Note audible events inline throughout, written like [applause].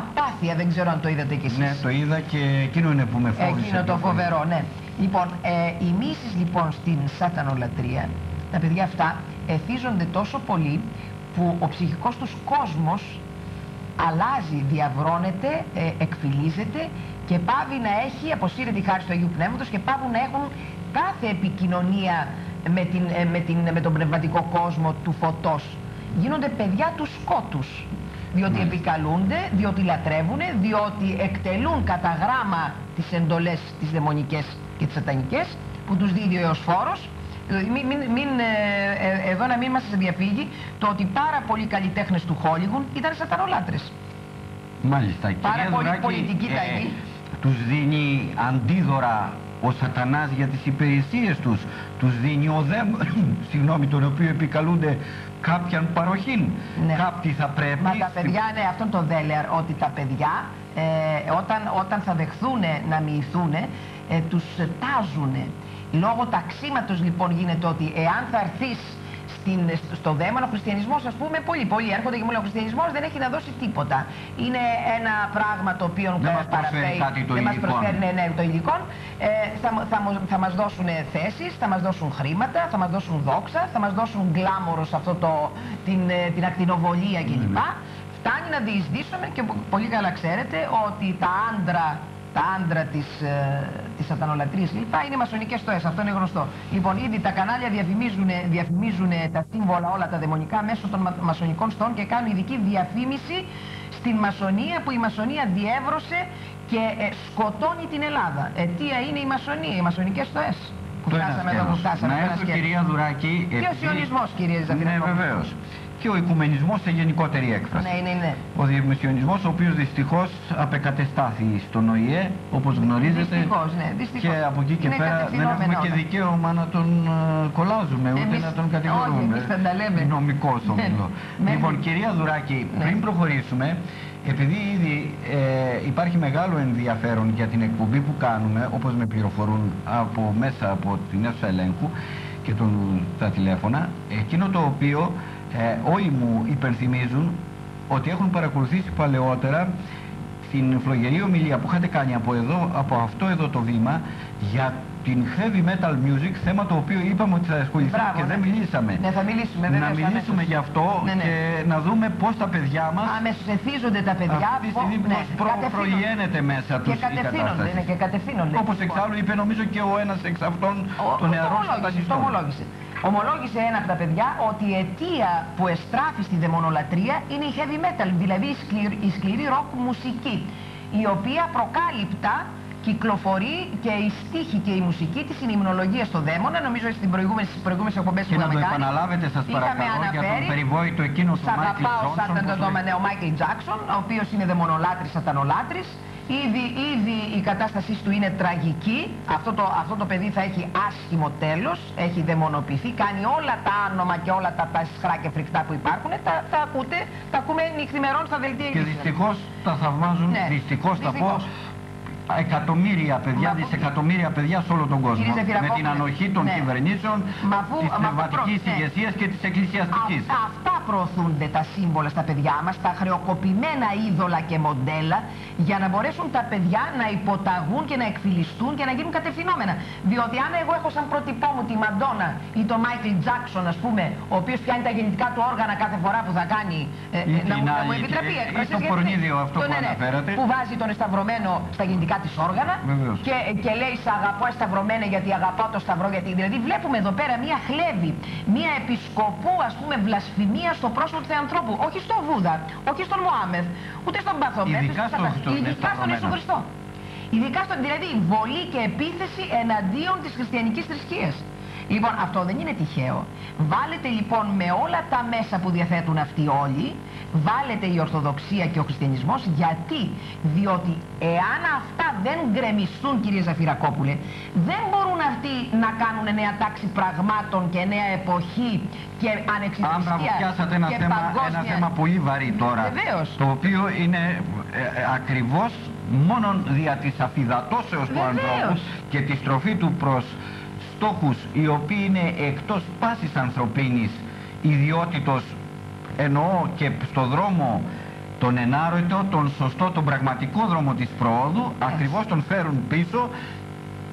απάθεια, δεν ξέρω αν το είδατε κι εσείς. Ναι, το είδα και εκείνο είναι που με φόβησε. Εκείνο το πιο πολύ. φοβερό, ναι. Λοιπόν, ε, οι μίσεις λοιπόν στην σατανολατρία, τα παιδιά αυτά εθίζονται τόσο πολύ που ο ψυχικός τους κόσμος αλλάζει, διαβρώνεται, ε, εκφυλίζεται και πάβει να έχει, αποσύρεται η χάρη του Αγίου Πνεύματος και πάβουν να έχουν κάθε επικοινωνία με, την, ε, με, την, με τον πνευματικό κόσμο του φωτός. Γίνονται παιδιά του σκότους. Διότι Μάλιστα. επικαλούνται, διότι λατρεύουν, διότι εκτελούν κατά γράμμα τις εντολές τις δαιμονικές και τις σατανικές που τους δίδει ο Ιωσφόρος Δηλαδή, μην, μην, μην, ε, ε, εδώ να μην μας διαφύγει το ότι πάρα πολλοί καλλιτέχνες του Χόλιγουν ήταν σατανολάτρες. Μάλιστα. Πάρα Κυρία πολύ Δουράκη, πολιτική ταγή. τους δίνει αντίδωρα ο σατανάς για τις υπηρεσίες τους. Τους δίνει ο δαίμ, [clears throat] συγγνώμη, τον οποίο επικαλούνται κάποιαν παροχήν. Ναι. Κάποιοι θα πρέπει... Μα τα στη- παιδιά, ναι, αυτόν το δέλεαρ, ότι τα παιδιά ε, όταν, όταν θα δεχθούν να μοιηθούν, ε, τους τάζουν. Λόγω ταξίματος λοιπόν γίνεται ότι εάν θα έρθεις στην, στο δαίμον, ο χριστιανισμός ας πούμε, πολλοί, πολλοί έρχονται και μου λένε ο χριστιανισμός δεν έχει να δώσει τίποτα. Είναι ένα πράγμα το οποίο Δεν ε, μας προσφέρει παραπέει- κάτι το δεν μας υλικό. προσφέρει ναι, ναι, το υλικό. Ε, θα, μου- θα, μου- θα μας δώσουν θέσεις, θα μας δώσουν χρήματα, θα μας δώσουν δόξα, θα μας δώσουν γκλάμορο σε αυτό το, την, ε, την ακτινοβολία κλπ. Φτάνει να διεισδύσουμε και πο- πολύ καλά ξέρετε ότι τα άντρα τα άντρα της, ε, της σατανολατρίας κλπ. είναι μασονικές στοές, αυτό είναι γνωστό. Λοιπόν, ήδη τα κανάλια διαφημίζουν, διαφημίζουν τα σύμβολα όλα τα δαιμονικά μέσω των μα- μασονικών στών και κάνουν ειδική διαφήμιση στην μασονία που η μασονία διεύρωσε και ε, σκοτώνει την Ελλάδα. Αιτία είναι η μασονία, οι μασονικές στοές. Που Το ένα φτάσαμε εδώ που σκέλος. φτάσαμε. Να το ένα έρθω, σκέλος. κυρία Δουράκη... Και ο επειδή- σιωνισμός, κύριε Ναι, Ζαφυρακόπουλο. Βεβαίως. Και ο οικουμενισμός σε γενικότερη έκφραση. Ναι, ναι, ναι. Ο διεμισιονισμός, ο οποίος δυστυχώς απεκατεστάθη στον ΟΗΕ, όπως γνωρίζετε. Δυστυχώς, ναι, δυστυχώς. Και από εκεί και Είναι πέρα δεν κατευθυνόμενα έχουμε και όλα. δικαίωμα να τον ε, κολλάζουμε, ούτε Εμείς- να τον όχι, κατηγορούμε. εμείς δεν τα λέμε. Νομικός Ναι, ομιλώ. ναι. Λοιπόν, κυρία Δουράκη, Ναι. πριν προχωρήσουμε, επειδή ήδη ε, υπάρχει μεγάλο ενδιαφέρον για την εκπομπή που κάνουμε, όπως με πληροφορούν από μέσα από την αίθουσα ελέγχου και τον, τα τηλέφωνα, εκείνο το οποίο ε, όλοι μου υπενθυμίζουν ότι έχουν παρακολουθήσει παλαιότερα την φλογερή ομιλία που είχατε κάνει από, εδώ, από αυτό εδώ το βήμα για την heavy metal music, θέμα το οποίο είπαμε ότι θα ασχοληθούμε Μπράβο, και δεν ναι. μιλήσαμε. Ναι, θα μιλήσουμε, Να βεβαίως, μιλήσουμε αμέσως. γι' αυτό Ναι, ναι. και να δούμε πώς τα παιδιά μας Αμέσως εθίζονται τα παιδιά. αυτή τη στιγμή πο- πώς προ, κατευθύνονται. προγιένεται μέσα τους Και η κατευθύνονται, ναι, κατάσταση. και κατευθύνονται. Όπως Λοιπόν, εξάλλου είπε νομίζω και ο ένας εξ αυτών ο- των το νεαρών ομολόγησε, το σατανιστών. ομολόγησε. Ομολόγησε ένα από τα παιδιά ότι η αιτία που εστράφη στη δαιμονολατρία είναι η heavy metal, δηλαδή η σκληρή, η σκληρή rock μουσική, η οποία απροκάλυπτα κυκλοφορεί και η στίχη και η μουσική της είναι η υμνολογία στο δαίμονα, νομίζω στις προηγούμενες, στις προηγούμενες εκπομπές Και που να το είχαμε κάνει. επαναλάβετε σας Είχαμε παρακαλώ για τον αναφέρει περιβόητο εκείνο του Σ' Μάικλ αγαπάω σαν Τζόνσον. τον που το λέει- ο Μάικλ Τζάκσον, ο οποίος είναι δαιμονολάτρης, σατανολάτρης. Ήδη, ήδη η κατάστασή του είναι τραγική. Αυτό το, αυτό το παιδί θα έχει άσχημο τέλος, έχει δαιμονοποιηθεί, κάνει όλα τα άνομα και όλα τα, τα σχρά και φρικτά που υπάρχουν. Τα, τα ακούτε, τα ακούμε νυχθημερών στα δελτία Και ειδήσεων. δυστυχώς τα θαυμάζουν, Ναι, δυστυχώς θα πω, δυστυχώς. Εκατομμύρια παιδιά, Μα αφού- δισεκατομμύρια παιδιά σε όλο τον κόσμο. Κύριε Με Ζαφυρακόπουλε, την ανοχή των ναι. κυβερνήσεων, Μα αφού- της μα αφού πνευματικής προ- ναι. ηγεσίας και της εκκλησιαστικής. Αυτά, αυτά προωθούνται τα σύμβολα στα παιδιά μας, τα χρεοκοπημένα είδωλα και μοντέλα, για να μπορέσουν τα παιδιά να υποταγούν και να εκφυλιστούν και να γίνουν κατευθυνόμενα. Διότι αν εγώ έχω σαν πρότυπό μου τη Μαντόνα ή τον Μάικλ Τζάκσον, ας πούμε, ο οποίος πιάνει τα γεννητικά του όργανα κάθε φορά που θα κάνει, ε, Ή να, μου, την να μου άλλη, επιτραπεί η ή έκφραση, το γιατί- πορνίδιο αυτό το, που αναφέρατε. που βάζει τον εσταυρωμένο στα γεννητικά της όργανα Βεβαίως. και, και λέει σ' αγαπώ εσταυρωμένα γιατί αγαπάω το σταυρό γιατί δηλαδή βλέπουμε εδώ πέρα μία χλέβη, μία επισκοπού ας πούμε βλασφημία στο πρόσωπο του Θεανθρώπου όχι στο Βούδα, όχι στον Μωάμεθ ούτε στον Παθομέθ Ειδικά ούτε στον- Σατανά. στον ειδικά στον εσταυρωμένο. Ιησού Χριστό ειδικά στον, δηλαδή βολή και επίθεση εναντίον της χριστιανικής θρησκείας Λοιπόν, αυτό δεν είναι τυχαίο. Βάλετε λοιπόν με όλα τα μέσα που διαθέτουν αυτοί όλοι, βάλετε η Ορθοδοξία και ο Χριστιανισμός, γιατί, διότι εάν αυτά δεν γκρεμιστούν κύριε Ζαφυρακόπουλε, δεν μπορούν αυτοί να κάνουν νέα τάξη πραγμάτων και νέα εποχή και ανεξιθρησκεία Άμπρα, πιάσατε ένα και θέμα, παγκόσμια... ένα θέμα πολύ βαρύ τώρα. Βεβαίως. Το οποίο είναι ε, ε, ακριβώς μόνον δια της αφιδατώσεως του Βεβαίως. ανθρώπου και τη στροφή του προς στόχους οι οποίοι είναι εκτός πάσης ανθρωπίνης ιδιότητος εννοώ και στο δρόμο τον ενάρετο, τον σωστό, τον πραγματικό δρόμο της πρόοδου, ακριβώς τον φέρουν πίσω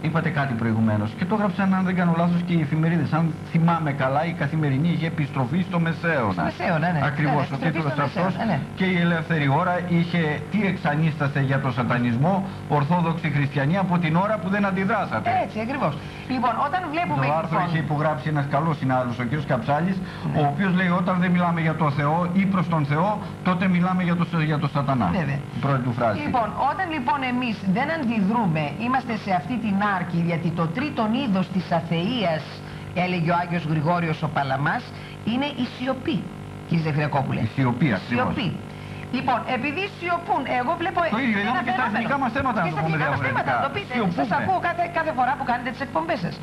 Είπατε κάτι προηγουμένως και το έγραψαν, αν δεν κάνω λάθος, και οι εφημερίδες. Αν θυμάμαι καλά, η καθημερινή είχε επιστροφή στο Μεσαίωνα. Στο Μεσαίωνα, ναι. Ακριβώς. Ναι, ο τίτλος αυτός. Ναι. Και η Ελεύθερη Ώρα είχε τι εξανίστασε για το σατανισμό Ορθόδοξοι Χριστιανοί από την ώρα που δεν αντιδράσατε. Έτσι, ακριβώς. Λοιπόν, όταν βλέπουμε. Το άρθρο λοιπόν... είχε υπογράψει ένας καλός συνάδελφος, ο κ. Καψάλης, ναι. ο οποίος λέει όταν δεν μιλάμε για το Θεό ή προς τον Θεό, τότε μιλάμε για το, για το Σατανά. Βέβαια. Πρώτη του φράση. Λοιπόν, όταν λοιπόν εμείς δεν αντιδρούμε, είμαστε σε αυτή την άρκη, γιατί το τρίτον είδος της αθείας, έλεγε ο Άγιος Γρηγόριος ο Παλαμάς, είναι η σιωπή, κύριε Ζεφυρακόπουλε. Η σιωπή, ακριβώς. Λοιπόν, επειδή σιωπούν, εγώ βλέπω. Το ίδιο είδαμε και στα εθνικά μας θέματα. Και στα εθνικά μας θέματα, να το πείτε. Σας ακούω κάθε, κάθε φορά που κάνετε τις εκπομπές σας.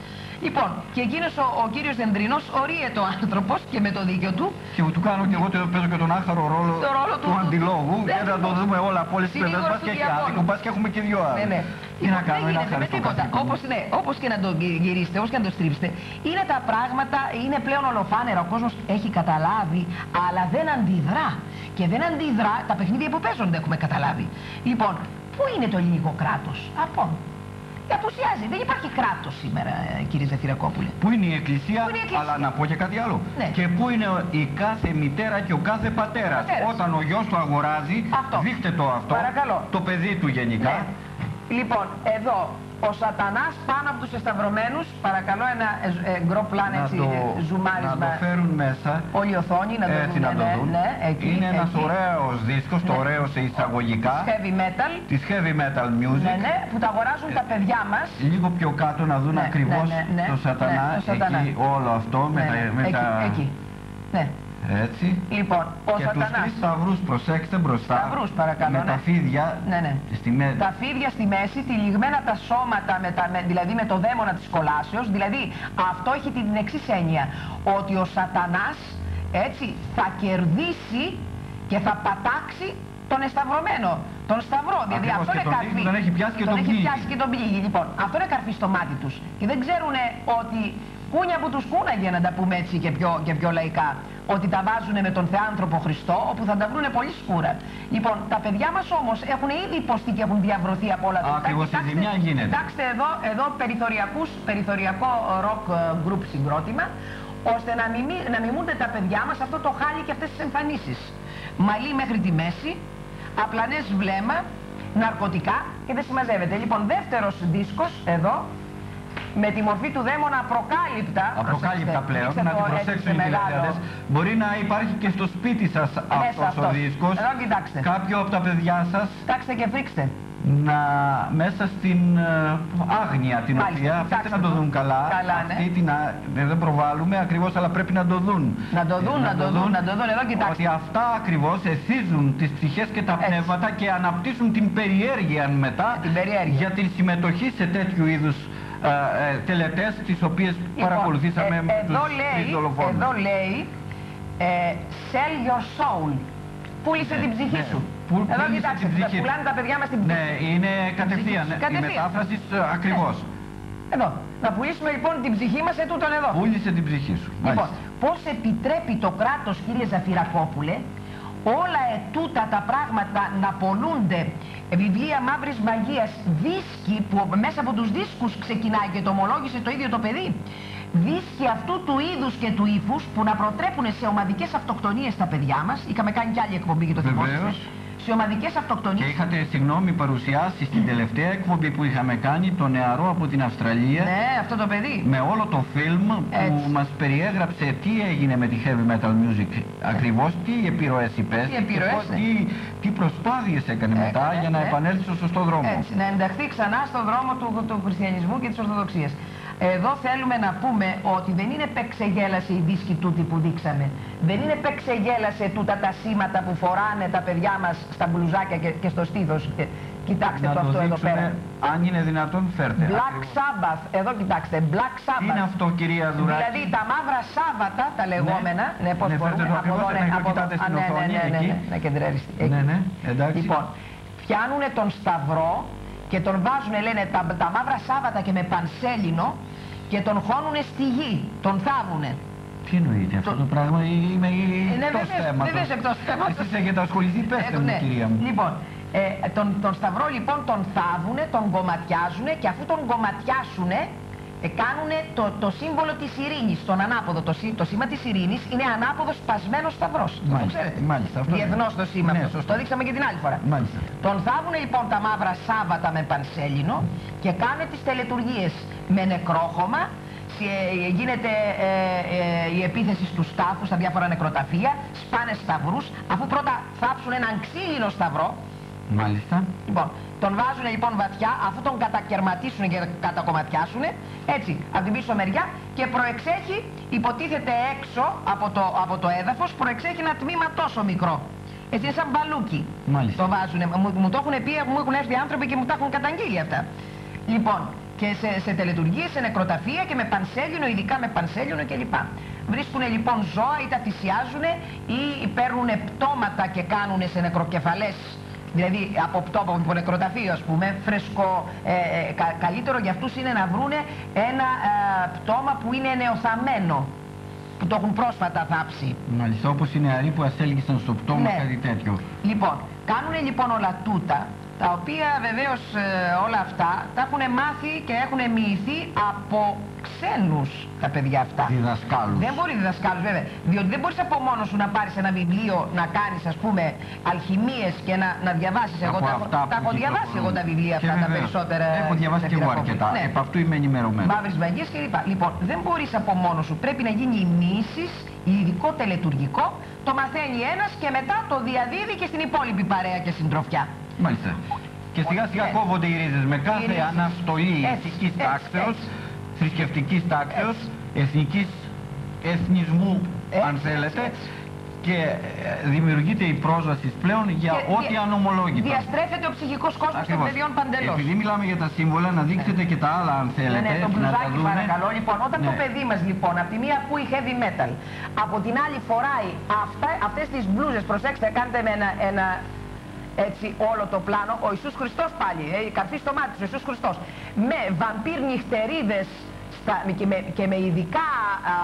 Λοιπόν, και εκείνος ο, ο κύριος Δεντρινός ορίεται ο άνθρωπος και με το δίκιο του. Και του κάνω και εγώ παίζω και τον άχαρο ρόλο, το ρόλο του, του αντιλόγου. Δεν θα το δούμε όλα από όλες τις πλευρές μας και έχει άδικο. Πας και έχουμε και δυο άλλε. Ναι, ναι. Τι να κάνω, ένα χαρακτήρα. τίποτα. Όπως, ναι, όπως και να το γυρίσετε, όπως και να το στρίψετε, είναι τα πράγματα, είναι πλέον ολοφάνερα. Ο κόσμος έχει καταλάβει, αλλά δεν αντιδρά. Και δεν αντιδρά τα παιχνίδια που παίζονται, έχουμε καταλάβει. Λοιπόν, πού είναι το ελληνικό κράτος, από Αποσιάζει. Δεν υπάρχει κράτος σήμερα, κύριε Ζεφυρακόπουλε. Πού είναι η εκκλησία, είναι η εκκλησία; αλλά να πω και κάτι άλλο. Ναι. Και πού είναι η κάθε μητέρα και ο κάθε πατέρας; Όταν ο γιος του αγοράζει, αυτό. δείχτε το αυτό. Παρακαλώ. Το παιδί του γενικά. Ναι. Λοιπόν, εδώ ο σατανάς πάνω από τους εσταυρωμένους, παρακαλώ ένα ε, ε, γκρο πλάν έτσι, το, ζουμάρισμα. Να το φέρουν μέσα. Όλη η οθόνη, να το έτσι, δουν. Να το ναι, δουν. Ναι, εκεί, Είναι ένας εκεί. ωραίος δίσκος, ναι. το ωραίο σε εισαγωγικά. Της heavy metal. Της heavy metal music. Ναι, ναι, που τα αγοράζουν ε, τα παιδιά μας. Λίγο πιο κάτω να δουν ναι, ακριβώς ναι, ναι, το σατανά, το σατανά. εκεί όλο αυτό με τα... Με εκεί, τα... εκεί. Ναι. Έτσι. Λοιπόν, ο και σατανάς. τους τρεις σταυρούς, προσέξτε μπροστά. Σταυρούς παρακαλώ. Με ναι. τα φίδια. Ναι, ναι. Στη με... Τα φίδια στη μέση, τυλιγμένα τα σώματα, με τα, με, δηλαδή με το δαίμονα της κολάσεως. Δηλαδή αυτό έχει την εξής έννοια. Ότι ο σατανάς έτσι θα κερδίσει και θα πατάξει τον εσταυρωμένο. Τον σταυρό. Δηλαδή αυτό είναι καρφί. Τον έχει πιάσει και τον, τον, έχει πιάσει και τον πλήγει. Λοιπόν, αυτό είναι καρφί στο μάτι τους. Και δεν ξέρουν ότι κούνια που τους κούναγε να τα πούμε έτσι και πιο, και πιο λαϊκά ότι τα βάζουν με τον Θεάνθρωπο Χριστό, όπου θα τα βρούνε πολύ σκούρα. Λοιπόν, τα παιδιά μας όμως έχουν ήδη υποστεί και έχουν διαβρωθεί από όλα αυτά. Ακριβώς η ζημιά γίνεται. Κοιτάξτε εδώ, εδώ περιθωριακούς, περιθωριακό rock group συγκρότημα, ώστε να, μιμεί, να μιμούνται τα παιδιά μας αυτό το χάλι και αυτές τις εμφανίσεις. Μαλλί μέχρι τη μέση, απλανές βλέμμα, ναρκωτικά και δεν συμμαζεύεται. Λοιπόν, δεύτερος δίσκος εδώ, με τη μορφή του δαίμονα απροκάλυπτα. Απροκάλυπτα πλέον, να την προσέξουν οι τηλεθεατές. Μπορεί να υπάρχει και στο σπίτι σας αυτός, αυτός ο δίσκος. Εδώ κοιτάξτε. Κάποιο από τα παιδιά σας. Κοιτάξτε και φρίξτε. Να μέσα στην uh, άγνοια την Μάλιστα, οποία αυτοί να το δουν καλά. καλά ναι. Αυτή την, ε, δεν προβάλλουμε ακριβώς αλλά πρέπει να το δουν. Να το δουν, ε, να, να, το δουν, να το δουν. Εδώ κοιτάξτε. Ότι αυτά ακριβώς εθίζουν τις ψυχές και τα Έτσι. πνεύματα και αναπτύσσουν την περιέργεια μετά την περιέργεια. για την συμμετοχή σε τέτοιου είδους ε, τελετές τις οποίες λοιπόν, παρακολουθήσαμε ε, με εδώ τους λέει, Εδώ λέει ε, sell your soul. Πούλησε ναι, την ψυχή ναι. σου. Που, εδώ κοιτάξτε, πουλάνε τα παιδιά μας την ψυχή. Ναι, είναι κατευθείαν, κατευθείαν. η μετάφραση ε, ακριβώς. Ναι. Εδώ. Να πουλήσουμε λοιπόν την ψυχή μας σε τούτον εδώ. Πούλησε την ψυχή σου. Λοιπόν, πώς επιτρέπει το κράτος κύριε Ζαφυρακόπουλε όλα ετούτα τα πράγματα να πολλούνται βιβλία μαύρης μαγείας, δίσκοι που μέσα από τους δίσκους ξεκινάει και το ομολόγησε το ίδιο το παιδί. Δίσκοι αυτού του είδους και του ύφους που να προτρέπουν σε ομαδικές αυτοκτονίες στα παιδιά μας. Είχαμε κάνει κι άλλη εκπομπή για το θυμόσαστε σε ομαδικές αυτοκτονίες. Και είχατε, συγγνώμη, παρουσιάσεις στην τελευταία εκπομπή που είχαμε κάνει το νεαρό από την Αυστραλία. Ναι, αυτό το παιδί. Με όλο το φιλμ που μας περιέγραψε τι έγινε με τη heavy metal music. Ακριβώς τι επιρροές υπέστη. Τι επιρροές. Ναι. Τι, τι προσπάθειες έκανε μετά για να ναι. επανέλθει στο σωστό δρόμο. Έτσι, να ενταχθεί ξανά στον δρόμο του, του χριστιανισμού και της Ορθοδοξίας. Εδώ θέλουμε να πούμε ότι δεν είναι πεξεγέλασε η δίσκη τούτη που δείξαμε. Δεν είναι πεξεγέλασε τούτα τα σήματα που φοράνε τα παιδιά μας στα μπλουζάκια και, και στο στήθος. Κοιτάξτε να το, αυτό εδώ πέρα. Αν είναι δυνατόν φέρτε. Black Sabbath. Εδώ κοιτάξτε. Black Sabbath. Τι είναι αυτό κυρία Δουράκη. Δηλαδή τα μαύρα Σάββατα τα λεγόμενα. Ναι, ναι πώς ναι, μπορούμε. Το από εδώ, να από κοιτάτε στην ναι, ναι, οθόνη. Ναι, ναι, ναι, ναι, ναι, ναι, ναι, εντάξει. Λοιπόν, πιάνουν τον Σταυρό και τον βάζουν, λένε, τα, τα μαύρα Σάββατα και με πανσέλινο και τον χώνουνε στη γη, τον θάβουνε. Τι εννοείται αυτό το πράγμα, είμαι Ε, ναι, εκτός βεβαίως, θέματος. βεβαίως εκτός θέματος. Εσείς έχετε ασχοληθεί, πέστε Ε, μου ναι. κυρία μου. Λοιπόν, ε, τον, τον σταυρό λοιπόν τον θάβουνε, τον κομματιάζουνε και αφού τον κομματιάσουνε ε, κάνουνε το, το σύμβολο της ειρήνης, τον ανάποδο. Το, σύ- το σήμα της ειρήνης είναι ανάποδος σπασμένος σταυρός. Αυτό το Μάλιστα, ξέρετε. μάλιστα, αυτό Διεθνώς το σήμα Ναι, αυτό. σωστό. Το δείξαμε και την άλλη φορά. Μάλιστα. Τον θάβουνε λοιπόν τα μαύρα Σάββατα με πανσέλινο και κάνε τις τελετουργίες με νεκρόχωμα. σε- γίνεται ε, ε, η επίθεση στους τάφους, στα διάφορα νεκροταφεία, σπάνε σταυρούς, αφού πρώτα θάψουν έναν ξύλινο σταυρό, Μάλιστα. Λοιπόν, τον βάζουν λοιπόν βαθιά, αφού τον κατακαιρματίσουν και κατακομματιάσουν, έτσι, από την πίσω μεριά και προεξέχει, υποτίθεται έξω από το, από το έδαφος, προεξέχει ένα τμήμα τόσο μικρό. Έτσι είναι σαν μπαλούκι. Μάλιστα. Το βάζουνε. Μου, μου το έχουν πει, μου έχουν έρθει άνθρωποι και μου τα έχουν καταγγείλει αυτά. Λοιπόν, και σε, σε τελετουργίες, σε νεκροταφεία και με πανσέλινο, ειδικά με πανσέλινο κλπ. Βρίσκουν λοιπόν ζώα ή τα θυσιάζουν ή παίρνουν πτώματα και κάνουν σε νεκροκεφαλές Δηλαδή από πτώμα, από νεκροταφείο ας πούμε, φρεσκό, ε, ε, κα- καλύτερο για αυτούς είναι να βρούνε ένα ε, πτώμα που είναι νεοθαμένο, που το έχουν πρόσφατα θάψει. Μάλιστα, όπως οι νεαροί που ασέλγησαν στο πτώμα Ναι. κάτι τέτοιο. Λοιπόν, κάνουν λοιπόν όλα τούτα, τα οποία βεβαίως ε, όλα αυτά τα έχουν μάθει και έχουν μοιηθεί από ξένους τα παιδιά αυτά. Διδασκάλους. Δεν μπορεί διδασκάλους βέβαια, διότι δεν μπορείς από μόνος σου να πάρεις ένα βιβλίο, να κάνεις ας πούμε αλχημίες και να, να διαβάσεις. Εγώ Από τα, έχω- αυτά τα που έχω διαβάσει εγώ κυκλοφορούν. τα βιβλία Και αυτά, τα βεβαίως. περισσότερα. Έχω διαβάσει και εγώ Σεφυρακόπουλου. αρκετά. Ναι. Επ' αυτού είμαι ενημερωμένος. Μαύρες βαγίες κλπ. Λοιπόν, δεν μπορείς από μόνος σου. Πρέπει να γίνει η μίση, η ειδικό τελετουργικό, το μαθαίνει ένας και μετά το διαδίδει και στην υπόλοιπη παρέα και συντροφιά. Μάλιστα. Και σιγά σιγά Ναι. κόβονται οι ρίζες με κάθε ρίζες. αναστολή Έτσι, ηθικής έτσι, τάξεως, έτσι. θρησκευτικής τάξεως, εθνικής εθνισμού Έτσι, αν έτσι, θέλετε έτσι. και ε, δημιουργείται η πρόσβαση πλέον για Και ό,τι δια- ανομολόγητο. Διαστρέφεται ο ψυχικός κόσμος των Ακριβώς. παιδιών παντελώς. Επειδή μιλάμε για τα σύμβολα, να δείξετε και τα άλλα αν Ναι, θέλετε. ναι, το να τα μπλουζάκι δούμε. παρακαλώ. Λοιπόν, όταν το Ναι. παιδί μας λοιπόν, από τη μία ακούει heavy metal, από την άλλη φοράει αυτά, αυτές τις μπλούζες, προσέξτε, κάντε με ένα, ένα έτσι όλο το πλάνο, ο Ιησούς Χριστός πάλι, ε, η καρφή στο μάτι του, ο Ιησούς Χριστός, με βαμπύρ νυχτερίδες στα, και, με, και με ειδικά α,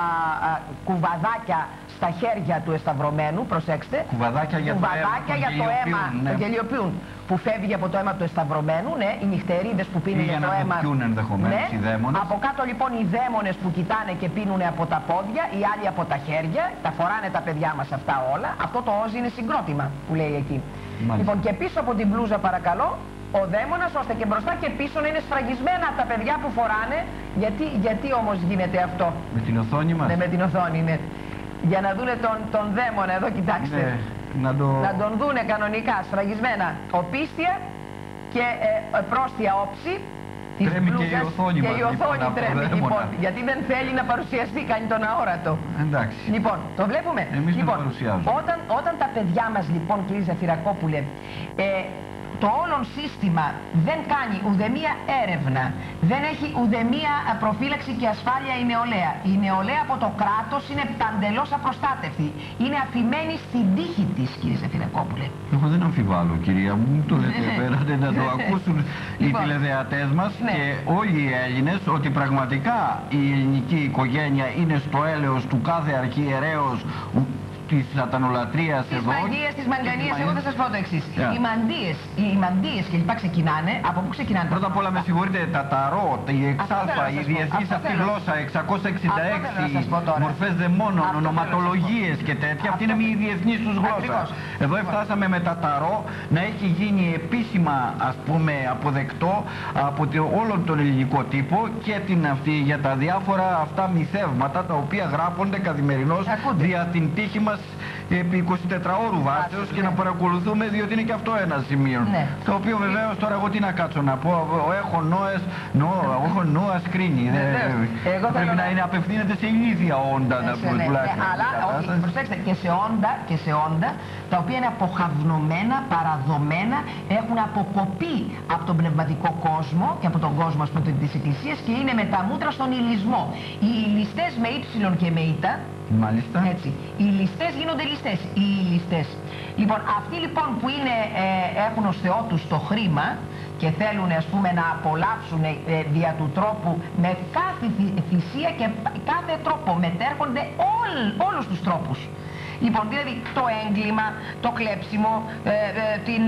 α, κουβαδάκια στα χέρια του εσταυρωμένου, προσέξτε. Κουβαδάκια για το αίμα, Κουβαδάκια τον για το αίμα, γελιοποιούν, ναι. τον γελιοποιούν, που φεύγει από το αίμα του εσταυρωμένου, ναι, οι νυχτερίδες που πίνουν για το να το αίμα. πιούν ενδεχομένως οι δαίμονες. Από κάτω λοιπόν οι δαίμονες που κοιτάνε και πίνουν από τα πόδια, οι άλλοι από τα χέρια, τα φοράνε τα παιδιά μας αυτά όλα. Αυτό το όζι είναι συγκρότημα που λέει εκεί. Μάλιστα. Λοιπόν και πίσω από την μπλούζα παρακαλώ, ο δαίμονας ώστε και μπροστά και πίσω να είναι σφραγισμένα τα παιδιά που φοράνε. Γιατί, γιατί όμως γίνεται αυτό; Με την οθόνη μας; Ναι, με την οθόνη, ναι. Για να δούνε τον, τον δαίμονα εδώ, κοιτάξτε. Ναι, να το... Να τον δούνε κανονικά, σφραγισμένα οπίστια και ε, ε, πρόστια όψη της Τρέμει και η μπλούζας. οθόνη και μας, η λοιπόν, οθόνη από τρέμει, δαίμονα. λοιπόν, γιατί δεν θέλει να παρουσιαστεί, κάνει τον αόρατο. Εντάξει. Λοιπόν, το βλέπουμε. Εμείς το λοιπόν, παρουσιάζουμε. όταν, όταν τα παιδιά μας λοιπόν, κύριε Ζαφυρακόπουλε, ε, το όλον σύστημα δεν κάνει ουδεμία έρευνα, δεν έχει ουδεμία ε, προφύλαξη και ασφάλεια η νεολαία. Η νεολαία από το κράτος είναι παντελώς απροστάτευτη. Είναι αφημένη στην τύχη της, κύριε Ζαφυρακόπουλε. Εγώ δεν αμφιβάλλω, κυρία μου, το λέτε πέρατε να το ακούσουν οι Λοιπόν. τηλεδεατές μας Ναι. και όλοι οι Έλληνες ότι πραγματικά η ελληνική οικογένεια είναι στο έλεος του κάθε αρχιερέως της σατανολατρίας Τις εδώ. μαντίες, τις μαγκανίες, Τις εγώ θα μαγείες. σας πω το εξής. Yeah. Οι μαντίες, οι μαντίες και λοιπά ξεκινάνε, από πού ξεκινάνε; Πρώτα απ' όλα με συγχωρείτε, τα ταρό, η θέλω να εξάλφα, σας η πω. διεθνής Αυτό αυτή θέλω. γλώσσα, Αυτό θέλω να 666, σας πω τώρα. μορφές δαιμόνων, Αυτό θέλω να σας πω. ονοματολογίες και τέτοια, αυτή είναι Αυτό- μια διεθνής τους γλώσσα. Ακριβώς. Εδώ φτάσαμε με τα ταρό να έχει γίνει επίσημα ας πούμε αποδεκτό από τη- όλον τον ελληνικό τύπο και την αυτή για τα διάφορα αυτά μυθεύματα τα οποία γράφονται καθημερινώς Ακούτε. δια την τύχη μας us. Επί 24 ώρου βάσεως και ναι. να παρακολουθούμε διότι είναι και αυτό ένα σημείο. Ναι. Το οποίο βεβαίως τώρα εγώ τι να κάτσω να πω, ο έχω νόες, νο, έχω νόα σκρίνει. Δεν- Βεβαίως. Εγώ Πρέπει θέλω να να- είναι απευθύνεται σε ηλίθια όντα να Ναι, πούμε ναι, τουλάχιστον. ναι, αλλά όχι, Κατάσταση. προσέξτε, και σε όντα, και σε όντα, τα οποία είναι αποχαυνωμένα, παραδομένα, έχουν αποκοπεί από τον πνευματικό κόσμο και από τον κόσμο ας πούμε, της Εκκλησίας και είναι με τα μούτρα στον ηλισμό. Οι ληστές με ύψιλον και με ήτα, Μάλιστα. έτσι, οι ληστές γίνονται ληστές, οι ληστές. Λοιπόν, αυτοί λοιπόν που είναι, ε, έχουν ως θεό τους το χρήμα, και θέλουν ας πούμε να απολαύσουν ε, δια του τρόπου με κάθε θυσία και κάθε τρόπο μετέρχονται όλ, όλους τους τρόπους. Λοιπόν, δηλαδή το έγκλημα, το κλέψιμο, ε, ε, την,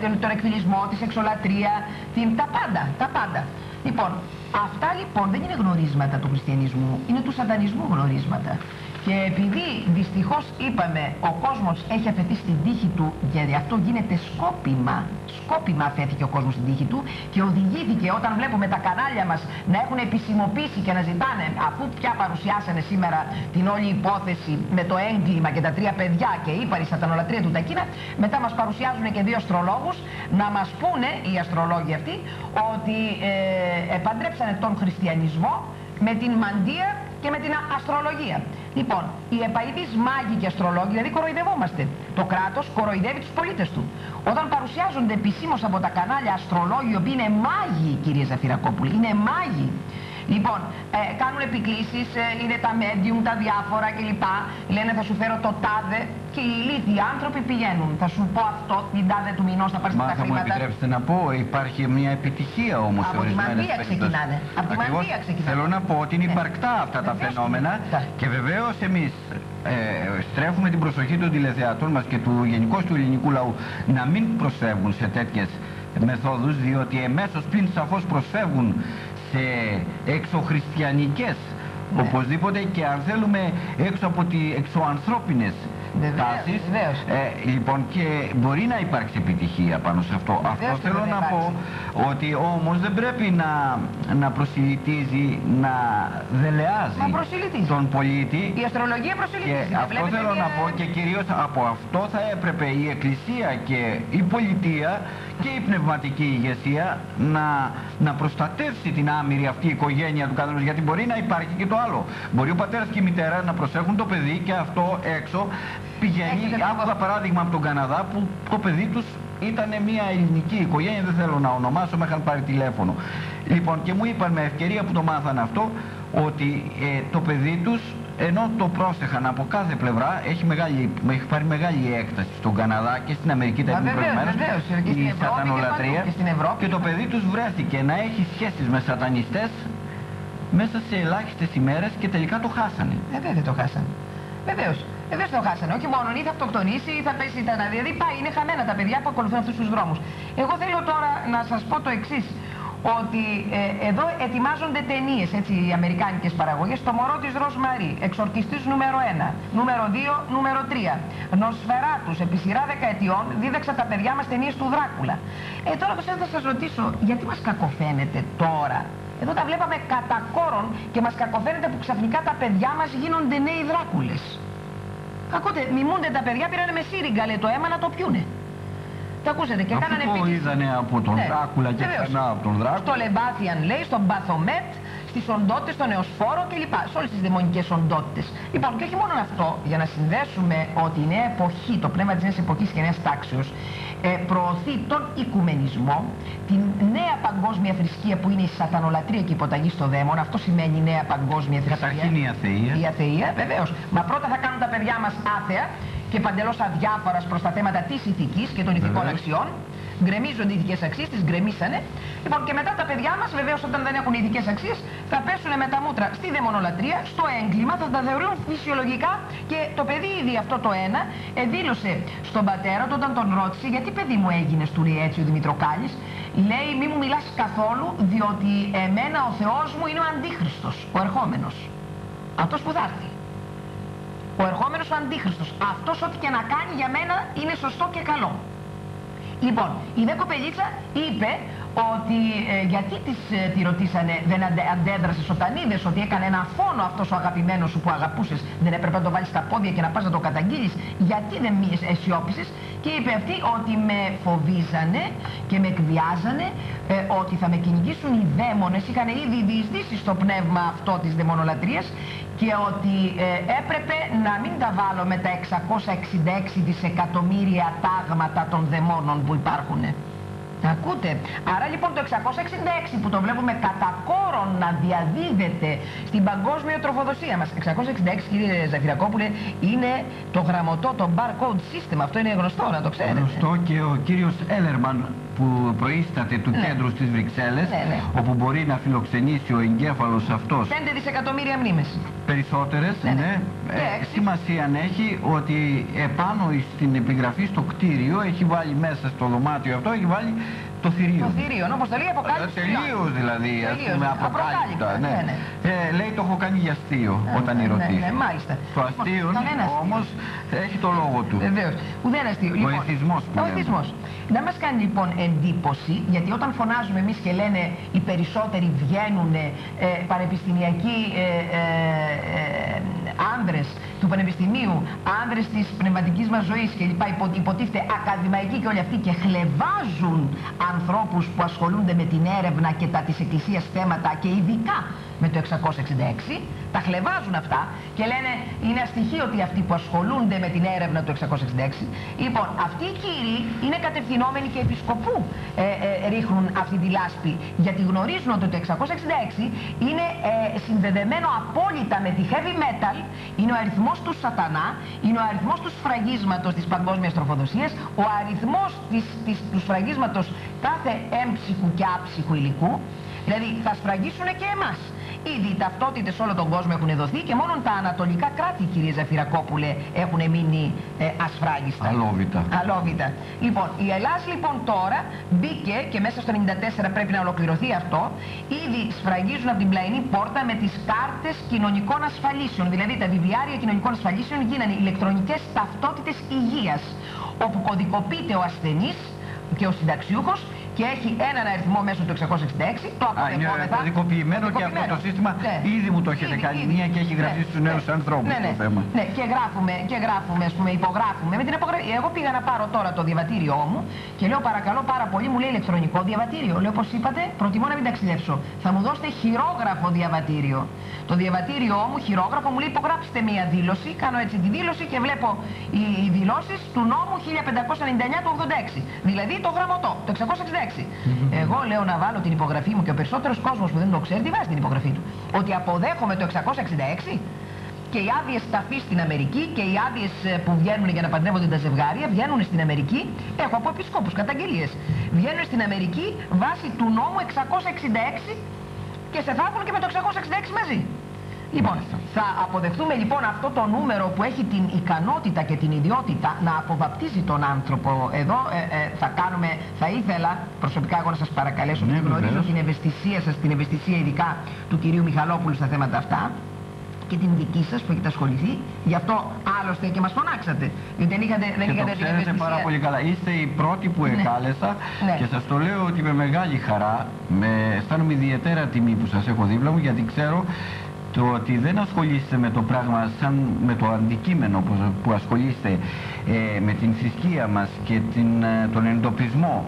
τον, τον εκφυλισμό, τη σεξολατρία, την, τα πάντα, τα πάντα. Λοιπόν, αυτά λοιπόν δεν είναι γνωρίσματα του χριστιανισμού, είναι του σατανισμού γνωρίσματα. Και επειδή δυστυχώς είπαμε ο κόσμος έχει αφαιτήσει την τύχη του γιατί αυτό γίνεται σκόπιμα σκόπιμα αφέθηκε ο κόσμος στην τύχη του και οδηγήθηκε όταν βλέπουμε τα κανάλια μας να έχουν επισημοποιήσει και να ζητάνε αφού πια παρουσιάσανε σήμερα την όλη υπόθεση με το έγκλημα και τα τρία παιδιά και είπα η σατανολατρία του Τακίνα μετά μας παρουσιάζουν και δύο αστρολόγους να μας πούνε οι αστρολόγοι αυτοί ότι ε, επαντρέψανε τον χριστιανισμό με την μαντία και με την αστρολογία. Λοιπόν, οι επαειδείς μάγοι και αστρολόγοι, δηλαδή κοροϊδευόμαστε. Το κράτος κοροϊδεύει τους πολίτες του. Όταν παρουσιάζονται επισήμως από τα κανάλια αστρολόγοι, οι οποίοι είναι μάγοι, κυρία Ζαφυρακόπουλη, είναι μάγοι, Λοιπόν, ε, κάνουν επικλήσεις, ε, είναι τα medium, τα διάφορα κλπ. Λένε θα σου φέρω το τάδε και οι ηλίθιοι άνθρωποι πηγαίνουν. Θα σου πω αυτό, την τάδε του μηνός θα πάρεις τα χρήματα. Μα θα μου επιτρέψετε να πω, υπάρχει μια επιτυχία όμως Από τη μανδύα ξεκινάνε. Από τη μανδύα ξεκινάνε. Θέλω να πω ότι είναι ναι. υπαρκτά αυτά τα φαινόμενα και βεβαίως εμείς ε, στρέφουμε την προσοχή των τηλεθεατών μας και του γενικώς του ελληνικού λαού να μην προσφεύγουν σε τέτοιες μεθόδους διότι εμέσως πριν σαφώς προσφεύγουν σε εξωχριστιανικές. Ναι. οπωσδήποτε και αν θέλουμε έξω από τις εξωανθρώπινες τάσεις ε, λοιπόν και μπορεί να υπάρξει επιτυχία πάνω σε αυτό. Αυτό θέλω να πω ότι όμως δεν πρέπει να, να προσιλητίζει να δελεάζει τον πολίτη. Η αστρολογία προσιλητίζει και αυτό θέλω να πω και κυρίως από αυτό θα έπρεπε η Εκκλησία και η πολιτεία και η πνευματική ηγεσία να, να προστατεύσει την άμυρη αυτή η οικογένεια του καθενός γιατί μπορεί να υπάρχει και το άλλο μπορεί ο πατέρας και η μητέρα να προσέχουν το παιδί και αυτό έξω πηγαίνει άκουγα παράδειγμα από τον Καναδά που το παιδί τους ήταν μια ελληνική οικογένεια, δεν θέλω να ονομάσω, με είχαν πάρει τηλέφωνο. Λοιπόν, και μου είπαν με ευκαιρία που το μάθαν αυτό, ότι ε, το παιδί τους ενώ το πρόσεχαν από κάθε πλευρά, έχει, μεγάλη, έχει πάρει μεγάλη έκταση στον Καναδά και στην Αμερική τα έχουμε προηγουμένως, η σατανολατρία και, και, το παιδί τους βρέθηκε να έχει σχέσεις με σατανιστές μέσα σε ελάχιστες ημέρες και τελικά το χάσανε. Ε, βέβαια το χάσανε. Βεβαίως. Βεβαίως το χάσανε. Όχι μόνο ή θα αυτοκτονήσει ή θα πέσει τα Δηλαδή πάει, είναι χαμένα τα παιδιά που ακολουθούν αυτούς τους δρόμους. Εγώ θέλω τώρα να σας πω το εξής ότι ε, εδώ ετοιμάζονται ταινίες, έτσι, οι αμερικάνικες παραγωγές. Το μωρό της Ροσμαρή, εξορκιστής νούμερο 1, νούμερο 2, νούμερο 3. Νοσφαιράτους, επί σειρά δεκαετιών, δίδαξα τα παιδιά μας ταινίες του Δράκουλα. Ε, τώρα θα σας ρωτήσω, γιατί μας κακοφαίνεται τώρα; Εδώ τα βλέπαμε κατά κόρον και μας κακοφαίνεται που ξαφνικά τα παιδιά μας γίνονται νέοι Δράκουλες. Ακούτε, μιμούνται τα παιδιά, πήρανε με σύριγγα, λέει το αίμα να το πιούνε. Το ακούσατε και κάνανε επίτηση. Αυτό είδανε από τον ναι. Δράκουλα και ξανά από τον Δράκουλα. Στο Λεμπάθιαν λέει, στον Παθομέτ, στις οντότητες, στον Εωσφόρο κλπ. Σε όλες τις δαιμονικές οντότητες. Λοιπόν, και όχι μόνο αυτό, για να συνδέσουμε ότι η νέα εποχή, το πνεύμα της νέας εποχής και νέας τάξεως, ε, προωθεί τον οικουμενισμό, την νέα παγκόσμια θρησκεία που είναι η σατανολατρία και η υποταγή στο δαίμον. Αυτό σημαίνει νέα παγκόσμια θρησκεία. Καταρχήν η αθεία. Η αθεία, βεβαίως. Μα πρώτα θα κάνουν τα παιδιά μας άθεα και παντελώς αδιάφορας προς τα θέματα της ηθικής και των ηθικών αξιών. Γκρεμίζονται οι ηθικές αξίες, τις γκρεμίσανε. Λοιπόν, και μετά τα παιδιά μας, βεβαίως όταν δεν έχουν ηθικές αξίες, θα πέσουν με τα μούτρα στη δαιμονολατρία, στο έγκλημα, θα τα θεωρούν φυσιολογικά και το παιδί ήδη αυτό το ένα δήλωσε στον πατέρα του όταν τον ρώτησε γιατί παιδί μου έγινες του λέει έτσι ο Δημητροκάλης; Λέει μη μου μιλάς καθόλου διότι εμένα ο Θεός μου είναι ο Αντίχριστος, ο ερχόμενος αυτός που θα έρθει ο ερχόμενος ο Αντίχριστος. Αυτός ό,τι και να κάνει για μένα είναι σωστό και καλό. Λοιπόν, η δε κοπελίτσα είπε ότι ε, γιατί της, ε, τη ρωτήσανε, δεν αντε, αντέδρασες όταν είδες ότι έκανε ένα φόνο αυτός ο αγαπημένος σου που αγαπούσες, δεν έπρεπε να το βάλεις στα πόδια και να πας να το καταγγείλεις, γιατί δεν μη αισιόπισες; Και είπε αυτή ότι με φοβίζανε και με εκβιάζανε ε, ότι θα με κυνηγήσουν οι δαίμονες, είχαν ήδη διεισδύσει στο πνεύμα αυτό της δαιμονολατρίας και ότι ε, έπρεπε να μην τα βάλω με τα 666 δισεκατομμύρια τάγματα των δαιμόνων που υπάρχουν. Ακούτε; Άρα λοιπόν το 666 που το βλέπουμε κατά κόρον να διαδίδεται στην παγκόσμια τροφοδοσία μας. 666 κύριε Ζαφυρακόπουλε είναι το γραμμωτό, το barcode system. Αυτό είναι γνωστό να το ξέρετε. Γνωστό και ο κύριος Έλερμαν που προείσταται του Ναι. κέντρου στις Βρυξέλλες Ναι, ναι. όπου μπορεί να φιλοξενήσει ο εγκέφαλος αυτός 5 δισεκατομμύρια μνήμες. Περισσότερες Ναι, ναι. ναι, Και ε, έξι. σημασία έχει ότι επάνω στην επιγραφή στο κτίριο έχει βάλει μέσα στο δωμάτιο αυτό έχει βάλει το θηρίο. Το θηρίον, όπως το λέει Ε, αποκάλυψη. Τελείως δηλαδή, ας Τελείως, πούμε, απροκάλυπτα, αποκάλυπτα. Ναι. ναι, Ε, λέει το έχω κάνει για αστείο όταν ναι, ερωτήσει. ναι, ναι, μάλιστα. Το αστείο Κανένα αστείο. όμως έχει το λόγο του. Βεβαίως. Ουδέν αστείο. Ο εθισμός που Ο λέμε. Εθισμός. Να μας κάνει λοιπόν εντύπωση, γιατί όταν φωνάζουμε εμείς και λένε οι περισσότεροι βγαίνουν ε, πανεπιστημιακοί ε, ε, ε, άνδρες του πανεπιστημίου, άνδρες της πνευματικής μας ζωής και λοιπά, υπο, υποτίθεται ακαδημαϊκοί και όλοι αυτοί και χλεβάζουν ανθρώπους που ασχολούνται με την έρευνα και τα της εκκλησίας θέματα και ειδικά με το 666, τα χλεβάζουν αυτά και λένε είναι αστοιχείωτοι αυτοί που ασχολούνται με την έρευνα του 666. Λοιπόν, αυτοί οι κύριοι είναι κατευθυνόμενοι και επισκοπού ε, ε, ρίχνουν αυτή τη λάσπη γιατί γνωρίζουν ότι το 666 είναι ε, συνδεδεμένο απόλυτα με τη heavy metal, είναι ο αριθμός του σατανά, είναι ο αριθμός του σφραγίσματος της παγκόσμιας τροφοδοσίας, ο αριθμός της, της, του σφραγίσματος κάθε έμψυχου και άψυχου υλικού, δηλαδή θα σφραγίσουν και εμάς. Ήδη οι ταυτότητες σε όλο τον κόσμο έχουν δοθεί και μόνο τα ανατολικά κράτη, κύριε Ζαφυρακόπουλε, έχουν μείνει ε, ασφράγιστα. Αλόβητα. Αλόβητα. Λοιπόν, η Ελλάδα λοιπόν τώρα μπήκε και μέσα στο 94 πρέπει να ολοκληρωθεί αυτό. Ήδη σφραγίζουν από την πλαϊνή πόρτα με τις κάρτες κοινωνικών ασφαλίσεων. Δηλαδή τα βιβλιάρια κοινωνικών ασφαλίσεων γίνανε ηλεκτρονικές ταυτότητες υγείας, όπου κωδικοποιείται ο ασθενής και ο συνταξιούχος και έχει έναν αριθμό μέσω του 666, το Α, είναι αποδεχόμεθα. κωδικοποιημένο και αυτό το σύστημα Ναι. ήδη μου το έχετε Ήδη, κάνει ήδη. μία και έχει γραφτεί Ναι, στους ναι. νέους ανθρώπους ναι, το ναι. θέμα. Ναι, και γράφουμε, και γράφουμε, ας πούμε, υπογράφουμε. Με την απογρα- Εγώ πήγα να πάρω τώρα το διαβατήριό μου και λέω παρακαλώ πάρα πολύ, μου λέει ηλεκτρονικό διαβατήριο. Λέω όπως είπατε, προτιμώ να μην ταξιδέψω. Θα μου δώσετε χειρόγραφο διαβατήριο. Το διαβατήριό μου, χειρόγραφο, μου λέει υπογράψτε μία δήλωση. Κάνω έτσι τη δήλωση και βλέπω οι, οι δηλώσεις του νόμου 1599 του 86. Δηλαδή το γραμμωτό, το 666. Εγώ λέω να βάλω την υπογραφή μου και ο περισσότερος κόσμος που δεν το ξέρει, τι βάζει την υπογραφή του. Ότι αποδέχομαι το 666 και οι άδειες ταφή στην Αμερική και οι άδειες που βγαίνουν για να παντρεύονται τα ζευγάρια βγαίνουν στην Αμερική. Έχω από επισκόπους καταγγελίες. Βγαίνουν στην Αμερική βάσει του νόμου 666 και σε θάβουν και με το 666 μαζί. Λοιπόν, θα αποδεχτούμε λοιπόν αυτό το νούμερο που έχει την ικανότητα και την ιδιότητα να αποβαπτίζει τον άνθρωπο. Εδώ ε, ε, θα κάνουμε, θα ήθελα προσωπικά εγώ να σας παρακαλέσω, Ναι, γιατί γνωρίζω βεβαίως. την ευαισθησία σας, την ευαισθησία ειδικά του κυρίου Μιχαλόπουλου στα θέματα αυτά και την δική σας που έχετε ασχοληθεί. Γι' αυτό άλλωστε και μας φωνάξατε. Γιατί δεν είχατε, δεν Και το είχατε την ξέρετε ευαισθησία. πάρα πολύ καλά. Είστε οι πρώτοι που Ναι. εκάλεσα Ναι. και σας το λέω ότι με μεγάλη χαρά, με αισθάνομαι ιδιαίτερα τιμή που σας έχω δίπλα μου γιατί ξέρω το ότι δεν ασχολείστε με το πράγμα σαν με το αντικείμενο που, που ασχολείστε ε, με την θρησκεία μας και την, ε, τον εντοπισμό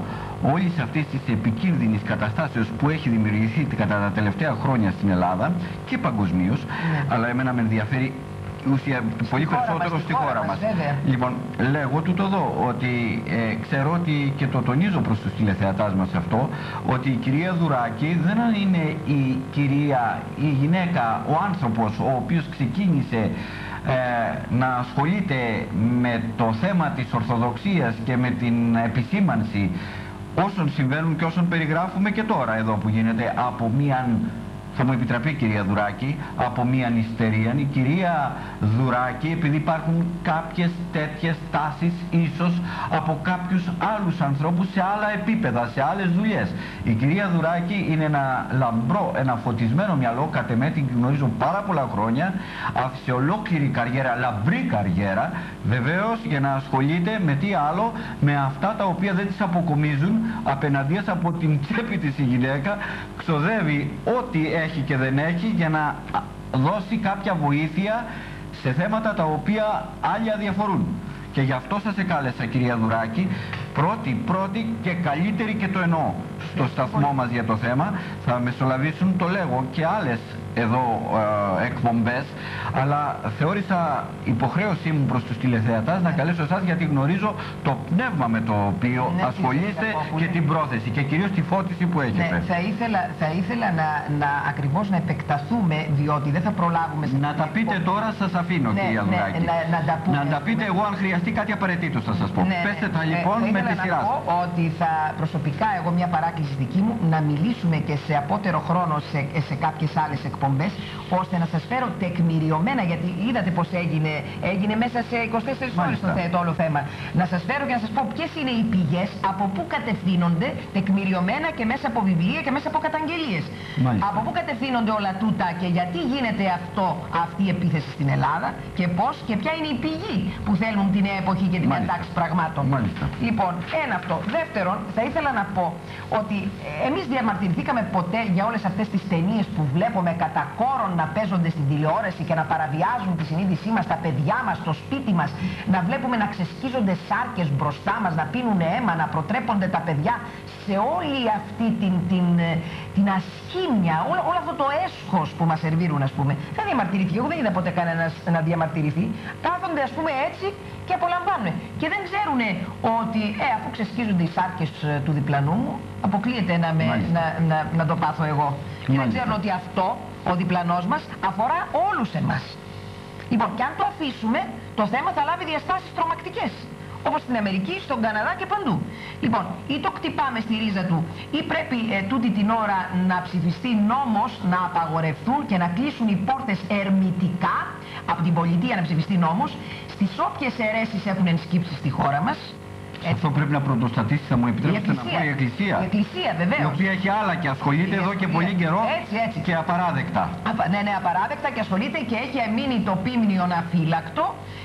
όλης αυτής της επικίνδυνης καταστάσεως που έχει δημιουργηθεί κατά τα τελευταία χρόνια στην Ελλάδα και παγκοσμίως Ναι. αλλά εμένα με ενδιαφέρει ουσία, πολύ χώρα περισσότερο μας, στη στη χώρα χώρα μας, μας. βέβαια. Λοιπόν, λέγω του το δω ότι ε, ξέρω ότι και το τονίζω προς τους τηλεθεατάς μας αυτό ότι η κυρία Δουράκη δεν είναι η κυρία, η γυναίκα, ο άνθρωπος ο οποίος ξεκίνησε ε, να ασχολείται με το θέμα της Ορθοδοξίας και με την επισήμανση όσων συμβαίνουν και όσων περιγράφουμε και τώρα εδώ που γίνεται από μίαν θα μου επιτραπεί κυρία Δουράκη, από μία νηστερία. Η κυρία Δουράκη, επειδή υπάρχουν κάποιες τέτοιες τάσεις ίσως από κάποιους άλλους ανθρώπους σε άλλα επίπεδα, σε άλλες δουλειές. Η κυρία Δουράκη είναι ένα λαμπρό, ένα φωτισμένο μυαλό, κατ' εμέ την γνωρίζω πάρα πολλά χρόνια, άφησε ολόκληρη καριέρα, λαμπρή καριέρα, βεβαίως για να ασχολείται με τι άλλο, με αυτά τα οποία δεν της αποκομίζουν απέναντίας από την τσέπη της η γυναίκα, ξοδεύει ό,τι έχει και δεν έχει για να α, δώσει κάποια βοήθεια σε θέματα τα οποία άλλοι αδιαφορούν. Και γι' αυτό σας εκάλεσα κυρία Δουράκη, πρώτη, πρώτη και καλύτερη και το εννοώ στο σταθμό μας για το θέμα. Θα μεσολαβήσουν, το λέγω, και άλλες εδώ ε, εκπομπές, αλλά θεώρησα υποχρέωσή μου προς τους τηλεθεατάς να καλέσω εσάς γιατί γνωρίζω το πνεύμα με το οποίο Ναι, ασχολείστε φυσικά, και ναι. την πρόθεση και κυρίως τη φώτιση που έχετε. Ναι, θα ήθελα, θα ήθελα να, να ακριβώς να επεκταθούμε, διότι δεν θα προλάβουμε σε Να τα πείτε τώρα, σας αφήνω Ναι, κυρία ναι, Δουράκη. να- να τα πούμε, Να τα πείτε ναι. εγώ αν χρειαστεί κάτι απαραίτητο θα σας πω. Ναι, Πέστε τα ναι. λοιπόν Ε, θα με ήθελα τη σειρά να σας. πω ότι θα προσωπικά εγώ μια παράκληση δική μου να μιλήσουμε και σε απότερο χρόνο σε, σε κάποιες άλλες εκπομπές ώστε να σας φέρω τεκμηριωμένα γιατί είδατε πως έγινε, έγινε μέσα σε 24 ώρες Μάλιστα. το, θε- το όλο θέμα. Να σας φέρω και να σας πω ποιες είναι οι πηγές, από πού κατευθύνονται τεκμηριωμένα και μέσα από βιβλία και μέσα από καταγγελίες. Μάλιστα. Από πού κατευθύνονται όλα τούτα και γιατί γίνεται αυτό, αυτή η επίθεση στην Ελλάδα και πώς και ποια είναι η πηγή που θέλουν τη νέα εποχή και την Μάλιστα. εντάξει πραγμάτων. Μάλιστα. Λοιπόν, ένα αυτό. Δεύτερον, θα ήθελα να πω ότι ε, εμείς διαμαρτυρηθήκαμε ποτέ για όλες αυτές τις ταινίες που βλέπουμε κατά κόρον να παίζονται στην τηλεόραση και να παραβιάζουν τη συνείδησή μας, τα παιδιά μας, το σπίτι μας, να βλέπουμε να ξεσκίζονται σάρκες μπροστά μας, να πίνουν αίμα, να προτρέπονται τα παιδιά σε όλη αυτή την, την, ε, την ασχήμια, όλο, όλο αυτό το έσχος που μας σερβίρουν ας πούμε. Δεν διαμαρτυρήθηκε, εγώ δεν είδα ποτέ κανένας να διαμαρτυρηθεί. Κάθονται ας πούμε έτσι και απολαμβάνουν. Και δεν ξέρουν ότι ε, αφού ξεσκίζονται οι σάρκες ε, του διπλανού μου, αποκλείεται να, με, Μάλιστα. να, να, να το πάθω εγώ. Και δεν Μάλιστα. ξέρουν ότι αυτό, ο διπλανός μας, αφορά όλους εμάς. Λοιπόν, και αν το αφήσουμε, το θέμα θα λάβει διαστάσεις τρομακτικές. Όπως στην Αμερική, στον Καναδά και παντού. Λοιπόν, ή το κτυπάμε στη ρίζα του, ή πρέπει ε, τούτη την ώρα να ψηφιστεί νόμος να απαγορευτούν και να κλείσουν οι πόρτες ερμητικά από την πολιτεία να ψηφιστεί νόμος στις όποιες αιρέσεις έχουν ενσκύψει στη χώρα μας. Έτσι. Αυτό πρέπει να πρωτοστατήσει, θα μου Η επιτρέψετε να πω η Εκκλησία. Η Εκκλησία, Η βεβαίως. οποία έχει άλλα και ασχολείται Η εδώ και Εκκλησία. πολύ καιρό Έτσι, έτσι. και απαράδεκτα. Απα- Ναι, ναι, απαράδεκτα και ασχολείται και έχει μείνει το πίμνιον αφύλακτο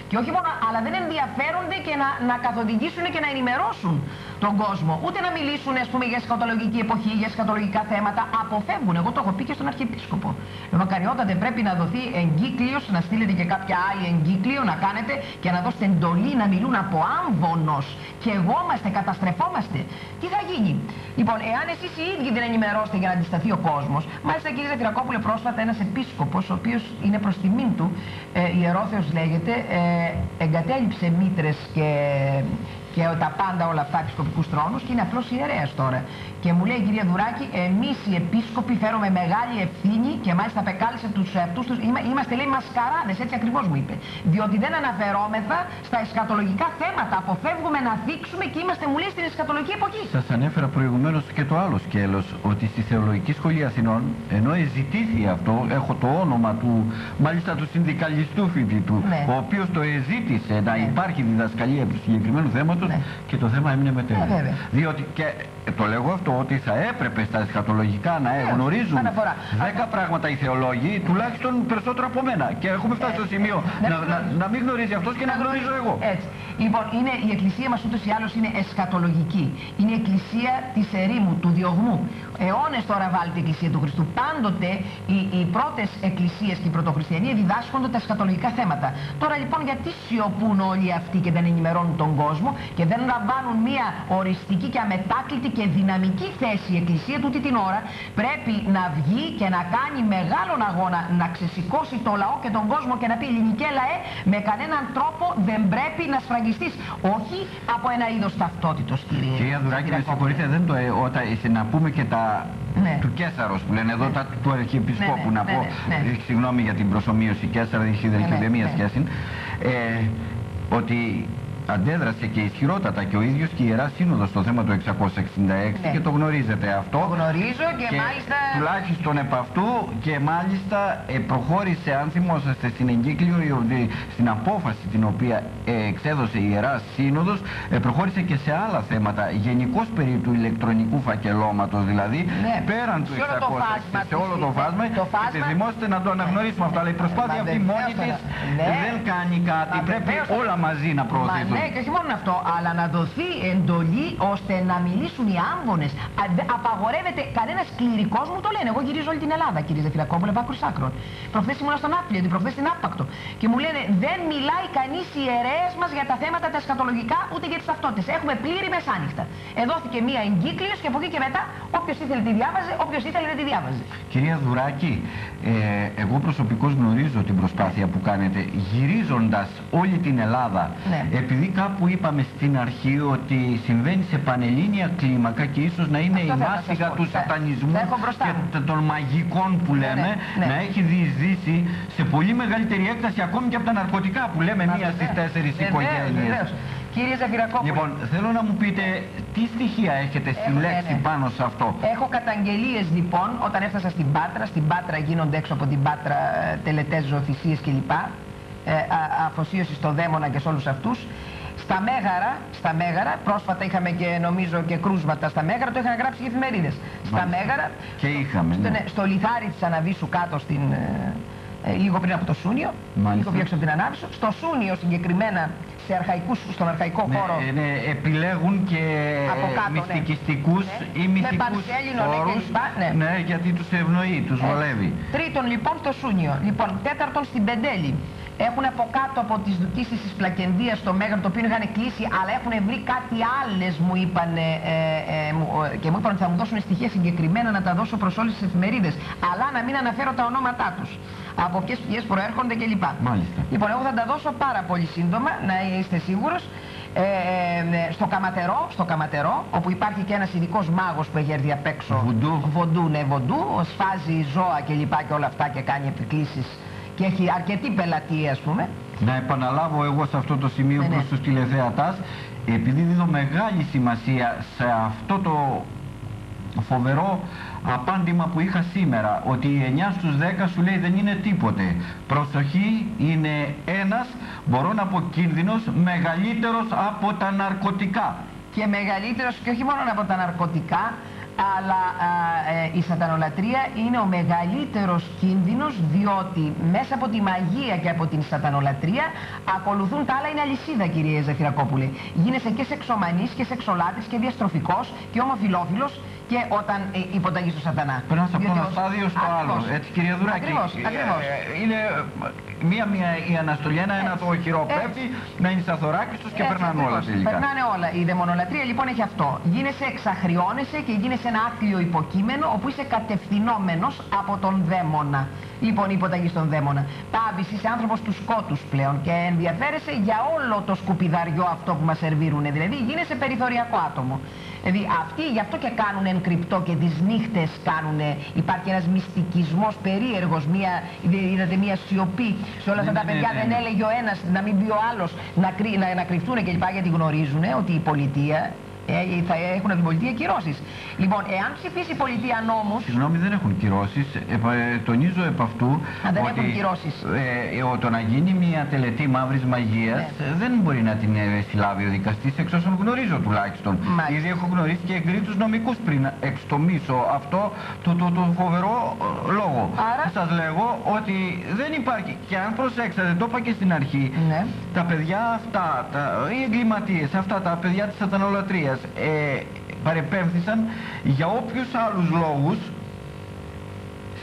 και όχι μόνο, αλλά δεν ενδιαφέρονται και να, να καθοδηγήσουν και να ενημερώσουν τον κόσμο. Ούτε να μιλήσουν, ας πούμε, για σκατολογική εποχή, για σκατολογικά θέματα. Αποφεύγουν. Εγώ το έχω πει και στον Αρχιεπίσκοπο. Λέω, μακαριότατε πρέπει να δοθεί εγκύκλιος, να στείλετε και κάποια άλλη εγκύκλιο, να κάνετε και να δώσετε εντολή να μιλούν από άμβονος. Και εγώ είμαστε, καταστρεφόμαστε. Τι θα γίνει; Λοιπόν, εάν εσείς οι ίδιοι δεν ενημερώσετε για να αντισταθεί ο κόσμος, μάλιστα κύριε Ζαφυρακόπουλε πρόσφατα ένας επίσκοπος, ο οποίος είναι προς τιμήν του, ε, ιερόθεος λέγεται, ε, εγκατέλειψε μήτρες και, και τα πάντα όλα αυτά επισκοπικούς τρόνους και είναι απλός ιερέας τώρα. Και μου λέει κυρία Δουράκη, εμείς οι επίσκοποι φέρουμε μεγάλη ευθύνη και μάλιστα απεκάλεσε τους εαυτούς τους, είμα- είμαστε λέει μασκαράδες, έτσι ακριβώς μου είπε. Διότι δεν αναφερόμεθα στα εσκατολογικά θέματα, αποφεύγουμε να θίξουμε και είμαστε μου λέει στην εσκατολογική εποχή. Σας ανέφερα προηγουμένως και το άλλο σκέλος, ότι στη Θεολογική Σχολή Αθηνών, ενώ εζητήθη αυτό, έχω το όνομα του, μάλιστα του συνδικαλιστού φοιτητού, Ναι. ο οποίος το εζήτησε να Ναι. υπάρχει διδασκαλία του συγκεκριμένου θέματος Ναι. και το θέμα έμεινε μετέλειο. Ε, βέβαια. Διότι και ε, το λέγω αυτό ότι θα έπρεπε στα εschατολογικά να Βεβαίως, γνωρίζουν αναφορά. δέκα πράγματα οι θεολόγοι, τουλάχιστον περισσότερο από μένα. Και έχουμε φτάσει στο σημείο Ναι, να, ναι. να, να μην γνωρίζει αυτός και να γνωρίζω εγώ. Έτσι. Λοιπόν, είναι, η εκκλησία μας ούτως ή άλλως είναι εσκατολογική. Είναι η εκκλησία της ερήμου, του διωγμού. Αιώνες τώρα βάλει την εκκλησία του Χριστού. Πάντοτε οι, οι πρώτες εκκλησίες και οι πρωτοχριστιανοί διδάσκονται τα εσκατολογικά θέματα. Τώρα λοιπόν γιατί σιωπούν όλοι αυτοί και δεν ενημερώνουν τον κόσμο και δεν λαμβάνουν μια οριστική και αμετάκλητη και δυναμική θέση η εκκλησία τούτη την ώρα πρέπει να βγει και να κάνει μεγάλον αγώνα να ξεσηκώσει το λαό και τον κόσμο και να πει ελληνικέ λαέ με κανέναν τρόπο δεν πρέπει να σφραγιστείς όχι από ένα είδος ταυτότητος κύριε Κυρία Δουράκη, με Σωτηρακόπουλε. συγχωρείτε, δεν το, ε, όταν, ε, να πούμε και τα Ναι. του Κέσαρος που λένε εδώ, τα του Αρχιεπισκόπου, Ναι, ναι, να ναι, πω, ναι, ναι. ε, συγγνώμη για την προσωμείωση, Κέσαρα δεν έχει δεν έχει Ναι, ούτε ναι, μία ναι. σχέση, ε, ότι αντέδρασε και ισχυρότατα και ο ίδιος και η Ιερά Σύνοδος στο θέμα του 666 Ναι. και το γνωρίζετε αυτό. Το γνωρίζω και, μάλιστα τουλάχιστον επ' αυτού και μάλιστα ε, προχώρησε αν θυμόσαστε στην εγκύκλιο η ο- στην απόφαση την οποία ε, εξέδωσε η Ιερά Σύνοδος ε, προχώρησε και σε άλλα θέματα γενικώς περί του ηλεκτρονικού φακελώματος δηλαδή Ναι. πέραν του Σε όλο το 600 φάσμα σε όλο το της- φάσμα, το φάσμα- και θυμόστε να το αναγνωρίσουμε αυτό αλλά η προσπάθεια Μα αυτή βεβαίως μόνη τώρα. της Ναι. δεν κάνει κάτι Μα πρέπει βεβαίως. όλα μαζί να Μα προωθηθούν Ναι, και όχι μόνο αυτό, αλλά να δοθεί εντολή ώστε να μιλήσουν οι άμβονε. Απαγορεύεται κανένας κληρικός μου το λένε. Εγώ γυρίζω όλη την Ελλάδα, κύριε Ζεφυλακόπουλε, από άκρων. Προχθές ήμουν στον Άπλιο, την προχθές στην Άπακτο. Και μου λένε δεν μιλάει κανείς ιερέα μας για τα θέματα τα σκατολογικά ούτε για τις ταυτότητες. Έχουμε πλήρη μεσάνυχτα. Εδώθηκε μία εγκύκλιος και από εκεί και μετά όποιος ήθελε τη διάβαζε, όποιος ήθελε δεν τη διάβαζε. Κυρία Δουράκη, ε, εγώ προσωπικώς γνωρίζω την προσπάθεια που κάνετε γυρίζοντας όλη την Ελλάδα. Ναι. Επειδή κάπου είπαμε στην αρχή ότι συμβαίνει σε πανελλήνια κλίμακα και ίσως να είναι Αυτό η θέλω να μάστιγα σας πω. του Θα- σατανισμού θα έχω μπροστά και μου. т- των μαγικών που Ναι, λέμε ναι. να έχει διεισδύσει σε πολύ μεγαλύτερη έκταση ακόμη και από τα ναρκωτικά που λέμε Μα μία στις βεβαίως, τέσσερις βεβαίως, οικογένειες. βεβαίως. Κύριε Ζαφυρακόπουλε, Λοιπόν, θέλω να μου πείτε τι στοιχεία έχετε Έχω, συλλέξει ναι, ναι. πάνω σε αυτό. Έχω καταγγελίες λοιπόν όταν έφτασα στην Πάτρα. Στην Πάτρα γίνονται έξω από την Πάτρα ε, τελετές ζωοθυσίες κλπ. Ε, α- αφοσίωση στο δαίμονα και σε όλους αυτούς. Στα Μέγαρα, στα Μέγαρα, πρόσφατα είχαμε και νομίζω και κρούσματα στα Μέγαρα, το είχαν γράψει οι εφημερίδες. Στα Μάλιστα. Μέγαρα, Και είχαμε. στο, ναι. ναι, στο λιθάρι της Αναβίσου κάτω στην, ε, ε, λίγο πριν από το Σούνιο, Μάλιστα. λίγο πιο έξω από την Ανάβησο. Στο Σούνιο συγκεκριμένα, σε αρχαϊκούς, στον αρχαϊκό Ναι, χώρο, ε, ναι, επιλέγουν και Από κάτω, ναι. μυστικιστικούς Ναι. ή Με μυστικούς Παρσέλινο, ναι, όρους, κλπ, ναι. ναι, γιατί τους ευνοεί, τους Ε, βολεύει. Τρίτον λοιπόν στο Σούνιο. Λοιπόν, τέταρτον στην Πεντέλη. Έχουν από κάτω από τις δικήσεις της Πλακενδίας στο Μέγαρο, το οποίο είχαν κλείσει, αλλά έχουν βρει κάτι άλλες μου είπαν ε, ε, μου- ε, και μου είπαν ότι θα μου δώσουν στοιχεία συγκεκριμένα να τα δώσω προς όλες τις εφημερίδες. Αλλά να μην αναφέρω τα ονόματά τους. Από ποιες πηγές προέρχονται κλπ. Μάλιστα. Λοιπόν, εγώ θα τα δώσω πάρα πολύ σύντομα, να είστε σίγουρος. Ε, ε, στο Καματερό, στο Καματερό, όπου υπάρχει και ένας ειδικός μάγος που έχει έρθει απ' έξω. Βουντού. Βοντού, ναι, βοντού, σφάζει ζώα και λοιπά και όλα αυτά και κάνει επικλήσεις και έχει αρκετή πελατεία ας πούμε. Να επαναλάβω εγώ σε αυτό το σημείο Ναι, ναι. προς τους τηλεθεατάς, επειδή δίνω μεγάλη σημασία σε αυτό το φοβερό απάντημα που είχα σήμερα, ότι οι 9 στους 10 σου λέει δεν είναι τίποτε. Προσοχή, είναι ένας, μπορώ να πω κίνδυνος, μεγαλύτερος από τα ναρκωτικά. Και μεγαλύτερος και όχι μόνο από τα ναρκωτικά, αλλά α, ε, η σατανολατρία είναι ο μεγαλύτερος κίνδυνος διότι μέσα από τη μαγεία και από την σατανολατρία ακολουθούν τα άλλα είναι αλυσίδα κύριε Ζαφυρακόπουλε. Γίνεσαι και σεξομανής και σεξολάτης και διαστροφικός και ομοφιλόφιλος και όταν ε, υποταγείς στο σατανά. Περνάς από Διότι ένα ο- στάδιο στο άλλο. Ακριβώς. Έτσι κυρία Δουράκη. Ακριβώς, Ε, ακριβώς. ε, Είναι μία-μία η αναστολή, ένα-ένα Έτσι, το χειροπέφτει, να είναι στα θωράκια τους και Έτσι περνάνε όλα ακριβώς. τελικά. Περνάνε όλα. Η δαιμονολατρία λοιπόν έχει αυτό. Γίνεσαι, εξαχριώνεσαι και γίνεσαι ένα άθλιο υποκείμενο όπου είσαι κατευθυνόμενος από τον δαίμονα. Λοιπόν, η υποταγή στον δαίμονα. Πάβεις, είσαι άνθρωπος του σκότους πλέον και ενδιαφέρεσαι για όλο το σκουπιδαριό αυτό που μας σερβίρουν. Δηλαδή γίνεσαι περιθωριακό άτομο. Δηλαδή αυτοί γι' αυτό και κάνουν εν κρυπτό και τις νύχτες κάνουν, υπάρχει ένας μυστικισμός περίεργος, μια, είδατε μια σιωπή σε όλα αυτά Ναι, τα ναι, παιδιά ναι, δεν ναι. έλεγε ο ένας να μην πει ο άλλος να, κρυ, να, να κρυφτούν και λοιπά γιατί γνωρίζουν ότι η πολιτεία ε, θα έχουν από την πολιτεία κυρώσεις. Λοιπόν, εάν ψηφίσει η πολιτεία νόμους, Συγγνώμη, δεν έχουν κυρώσεις. τονίζω επ' αυτού Α, δεν ότι έχουν κυρώσεις. ε, ο- το να γίνει μια τελετή μαύρης μαγείας Ναι. δεν μπορεί να την ε, συλλάβει ο δικαστής, εξ όσων γνωρίζω τουλάχιστον. Μάλιστα. Ήδη έχω γνωρίσει και εγκρίτου νομικούς πριν εξτομίσω αυτό το, το, το φοβερό ε, λόγο. Άρα- Σας λέγω ότι δεν υπάρχει. Και αν προσέξατε, το είπα και στην αρχή, Ναι. τα παιδιά αυτά, τα, οι εγκληματίες, αυτά τα παιδιά της σατανολατρίας ε, παρεπέμφθησαν για όποιους άλλους λόγους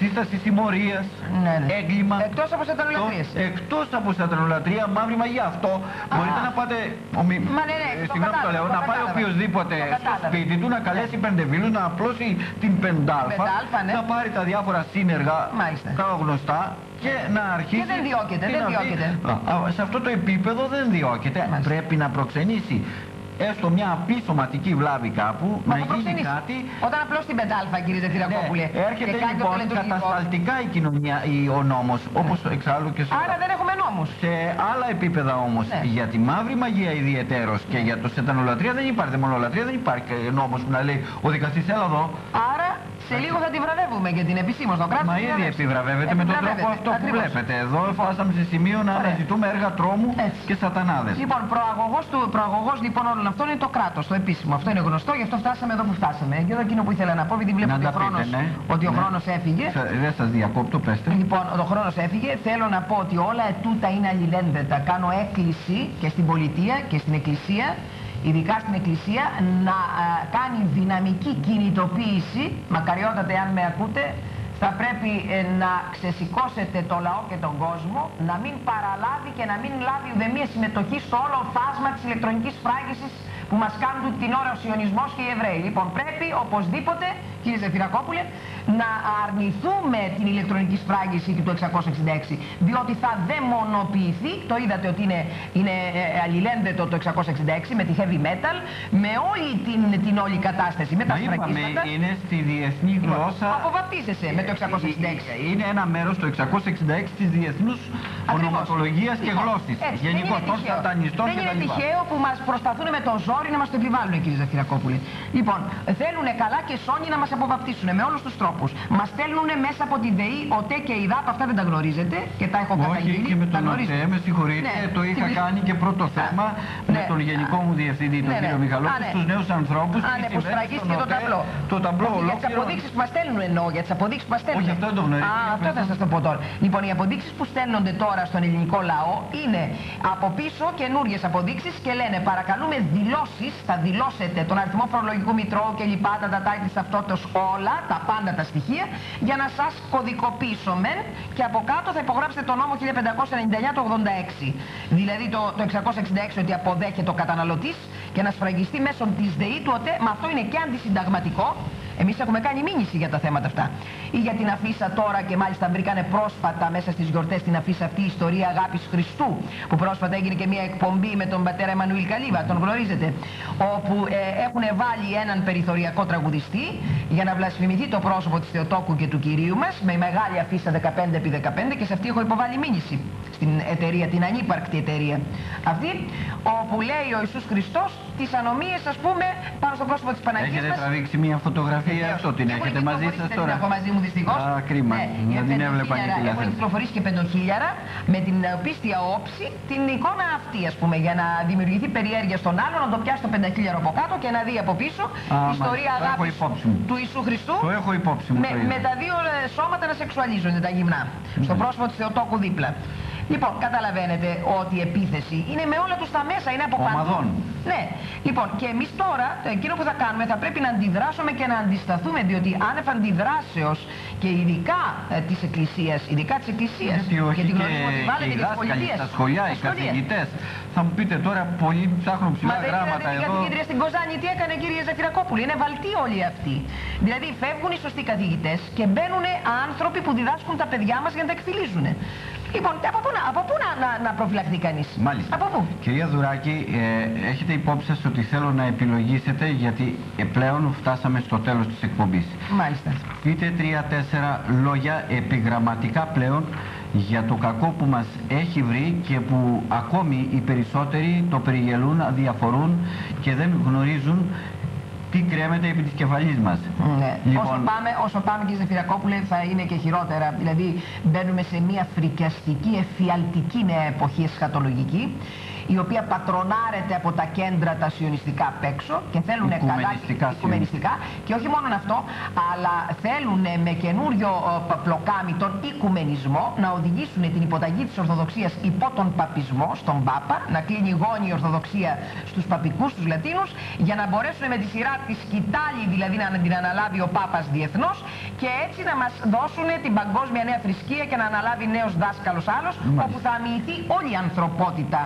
σύσταση συμμορίας, Ναι, ναι. έγκλημα. Εκτός από σατανολατρίες. το- Εκτός από σατανολατρία, μαύρη μαγεία. Αυτό μπορείτε να πάτε. Ο, μη, Μα ναι, ναι, ε, το συγγνώμη το κατάλαβα, λέω, το να πάει κατάλαβα. οποιοδήποτε Το στο κατάλαβα. σπίτι του να καλέσει πεντεβίλους να απλώσει την πεντάλφα, πεντάλφα, ναι. να πάρει τα διάφορα σύνεργα, Μάλιστα. τα γνωστά και να αρχίσει. δεν διώκεται, τι δεν να πει. διώκεται. Α, α, σε αυτό το επίπεδο δεν διώκεται. Μάλιστα. Πρέπει να προξενήσει έστω μια απλή σωματική βλάβη κάπου, Μα να θα γίνει προξενήσει. κάτι Όταν απλώς την πεντάλφα κύριε Ζεφυρακόπουλε ναι, έρχεται και κάνει το λοιπόν τελετουργικό. κατασταλτικά η κοινωνία, η, ο νόμος, όπως εξάλλου και σε, Άρα δεν έχουμε νόμους. σε άλλα επίπεδα όμως. Ναι. Για τη μαύρη μαγεία ιδιαιτέρως και για το σετανολατρία δεν υπάρχει δαιμονολατρία, δεν υπάρχει νόμος που να λέει ο δικαστής έλα εδώ. Άρα Σε λίγο θα τη βραβεύουμε για την επισήμως το κράτο. Μα ήδη επιβραβεύεται με τον τρόπο αυτό που βλέπετε. Εδώ φτάσαμε σε σημείο να αναζητούμε έργα τρόμου Έτσι. και σατανάδες. Λοιπόν, προαγωγός, του, προαγωγός λοιπόν όλων αυτών είναι το κράτος, το επίσημο. Αυτό είναι γνωστό, γι' αυτό φτάσαμε εδώ που φτάσαμε. Και εδώ εκείνο που ήθελα να πω, επειδή βλέπω Να ότι ο τα πείτε, χρόνος, ναι. ότι ο Ναι. χρόνος έφυγε. Σα- Δεν σας διακόπτω, πέστε. Λοιπόν, ο χρόνος έφυγε. Θέλω να πω ότι όλα ετούτα είναι αλληλένδετα. Κάνω έκκληση και στην πολιτεία και στην εκκλησία, ειδικά στην εκκλησία, να α, κάνει δυναμική κινητοποίηση. Μακαριότατε, αν με ακούτε, θα πρέπει ε, να ξεσηκώσετε το λαό και τον κόσμο, να μην παραλάβει και να μην λάβει ουδέμια συμμετοχή στο όλο φάσμα της ηλεκτρονικής φράγησης που μας κάνουν τούτη την ώρα ο Σιωνισμός και οι Εβραίοι. Λοιπόν, πρέπει οπωσδήποτε, κύριε Ζεφυρακόπουλε, να αρνηθούμε την ηλεκτρονική σφράγγιση του 666, διότι θα δαιμονοποιηθεί, το είδατε ότι είναι, είναι ε, αλληλένδετο το 666 με τη heavy metal, με όλη την, την όλη κατάσταση, με τα Μα είπαμε, σφραγίσματα. είναι στη διεθνή γλώσσα. Αποβαπτίζεσαι με το 666. Είναι ένα μέρος το 666 της διεθνούς ονοματολογία και Λοιπόν, γλώσσης. έτσι, Γενικώ δεν είναι των τυχαίο. σατανιστών Δεν και είναι τα λοιπά. τυχαίο που μας προσπαθούν με το ζόρι να μας το επιβάλλουν, κύριε Ζαφυρακόπουλε. Λοιπόν, θέλουν καλά και σόνοι να μας αποβαπτίσουν με όλους τους τρόπους. Μας στέλνουν μέσα από τη ΔΕΗ, ΟΤΕ και ΙΔΑΠ, αυτά δεν τα γνωρίζετε και τα έχω Όχι, καταγγείλει. και με τα τον γνωρίζετε. ΟΤΕ, με συγχωρείτε, Ναι, το είχα την- κάνει και πρώτο θέμα με ναι. τον γενικό μου διευθυντή, τον Ναι, ναι. κύριο Μιχαλόπουλο, Α, ναι. στους νέους ανθρώπους. Α, τι ναι, που συμβαίνει σφραγίστηκε στον το ΟΤΕ, ταμπλό. Το ταμπλό Όχι, Για τις ολόκληρο. αποδείξεις που μας στέλνουν εννοώ, για τις αποδείξεις που μας στέλνουν. Όχι, αυτό δεν το γνωρίζω. Α, αυτό θα σας το πω τώρα. Λοιπόν, οι αποδείξεις που στέλνονται τώρα στον ελληνικό λαό είναι από πίσω καινούριες αποδείξεις και λένε παρακαλούμε δηλώσει, θα δηλώσετε τον αριθμό φορολογικού μητρώου και λοιπά, τα data της αυτότητας όλα, τα πάντα τα στοιχεία, για να σας κωδικοποιήσουμε και από κάτω θα υπογράψετε το νόμο 1599 το 86. Δηλαδή το, το 666 ότι αποδέχεται ο καταναλωτής και να σφραγιστεί μέσω της ΔΕΗ του ΟΤΕ, μα αυτό είναι και αντισυνταγματικό. Εμείς έχουμε κάνει μήνυση για τα θέματα αυτά. Ή για την αφίσα τώρα και μάλιστα βρήκανε πρόσφατα μέσα στις γιορτές την αφίσα αυτή η ιστορία αγάπης Χριστού. Που πρόσφατα έγινε και μια εκπομπή με τον πατέρα Εμμανουήλ Καλίβα, τον γνωρίζετε. Όπου ε, έχουν βάλει έναν περιθωριακό τραγουδιστή για να βλασφημηθεί το πρόσωπο της Θεοτόκου και του κυρίου μας με μεγάλη αφίσα 15x15 και σε αυτή έχω υποβάλει μήνυση στην εταιρεία, την ανύπαρκτη εταιρεία αυτή, όπου λέει ο Ιησούς Χριστός τις ανομίες ας πούμε πάνω στο πρόσωπο της Παναγίας Έχετε μας. τραβήξει μια φωτογραφία Βεβαίως. αυτό, την Έχουν έχετε μαζί κυκλοφορήσει, σας δεν τώρα. την έχω μαζί μου δυστυχώς. Α, κρίμα. Να για την πεντοχίλιαρα. έβλεπα και Έχουν τηλεθέαση. κυκλοφορήσει και πεντοχίλιαρα με την ε, πίστια όψη την εικόνα αυτή ας πούμε για να δημιουργηθεί περιέργεια στον άλλον, να το πιάσει το πενταχίλιαρο από κάτω και να δει από πίσω ιστορία μάλιστα. Το έχω αγάπης υπόψη μου. του Ιησού Χριστού Το έχω υπόψη μου. με, το είδα. με τα δύο ε, σώματα να σεξουαλίζονται τα γυμνά. Στο Ναι. πρόσωπο της Θεοτόκου δίπλα. Λοιπόν, καταλαβαίνετε ότι η επίθεση είναι με όλα τους τα μέσα, είναι από παντού. Ομαδών. Ναι. Λοιπόν, και εμείς τώρα, το εκείνο που θα κάνουμε, θα πρέπει να αντιδράσουμε και να αντισταθούμε, διότι άνευ αντιδράσεως και ειδικά ε, της Εκκλησίας, ειδικά της Εκκλησίας, Γιατί όχι γιατί και, γνωρίζουμε ότι και βάλετε οι και τις δάσκαλοι πολιτείες. στα σχολιά, οι Στα σχολεία. καθηγητές. Θα μου πείτε τώρα, πολλοί ψάχνουν Μα ψηλά δεν γράμματα είδατε την εδώ. καθηγήτρια στην Κοζάνη τι έκανε κύριε Ζαφυρακόπουλη. Είναι βαλτοί όλοι αυτοί. Δηλαδή φεύγουν οι σωστοί καθηγητές και μπαίνουν άνθρωποι που διδάσκουν τα παιδιά μας για να τα εκφυλίζουν. Λοιπόν, από πού να, από πού να, να, να προφυλαχθεί κανείς; Μάλιστα. Από πού; Κυρία Δουράκη, ε, έχετε υπόψη σας ότι θέλω να επιλογήσετε γιατί ε, πλέον φτάσαμε στο τέλος της εκπομπής. Μάλιστα. Πείτε τρία-τέσσερα λόγια επιγραμματικά πλέον για το κακό που μας έχει βρει και που ακόμη οι περισσότεροι το περιγελούν, αδιαφορούν και δεν γνωρίζουν τι κρέμεται επί της κεφαλής μας. Ναι. Λοιπόν, Όσο πάμε, όσο πάμε κύριε Ζεφυρακόπουλε θα είναι και χειρότερα. Δηλαδή μπαίνουμε σε μια φρικιαστική, εφιαλτική νέα εποχή εσχατολογική η οποία πατρονάρεται από τα κέντρα τα σιωνιστικά απ' έξω και θέλουν καλά Οικουμενιστικά οικουμενιστικά. και όχι μόνο αυτό, αλλά θέλουν με καινούριο ε, πα- πλοκάμι τον οικουμενισμό να οδηγήσουν την υποταγή της Ορθοδοξίας υπό τον παπισμό, στον Πάπα, να κλείνει γόνη η Ορθοδοξία στους παπικούς, στους Λατίνους, για να μπορέσουν με τη σειρά της σκητάλη δηλαδή να την αναλάβει ο Πάπας διεθνώς και έτσι να μας δώσουν την παγκόσμια νέα θρησκεία και να αναλάβει νέος δάσκαλος άλλος, Μάλιστα. όπου θα αμοιηθεί όλη η ανθρωπότητα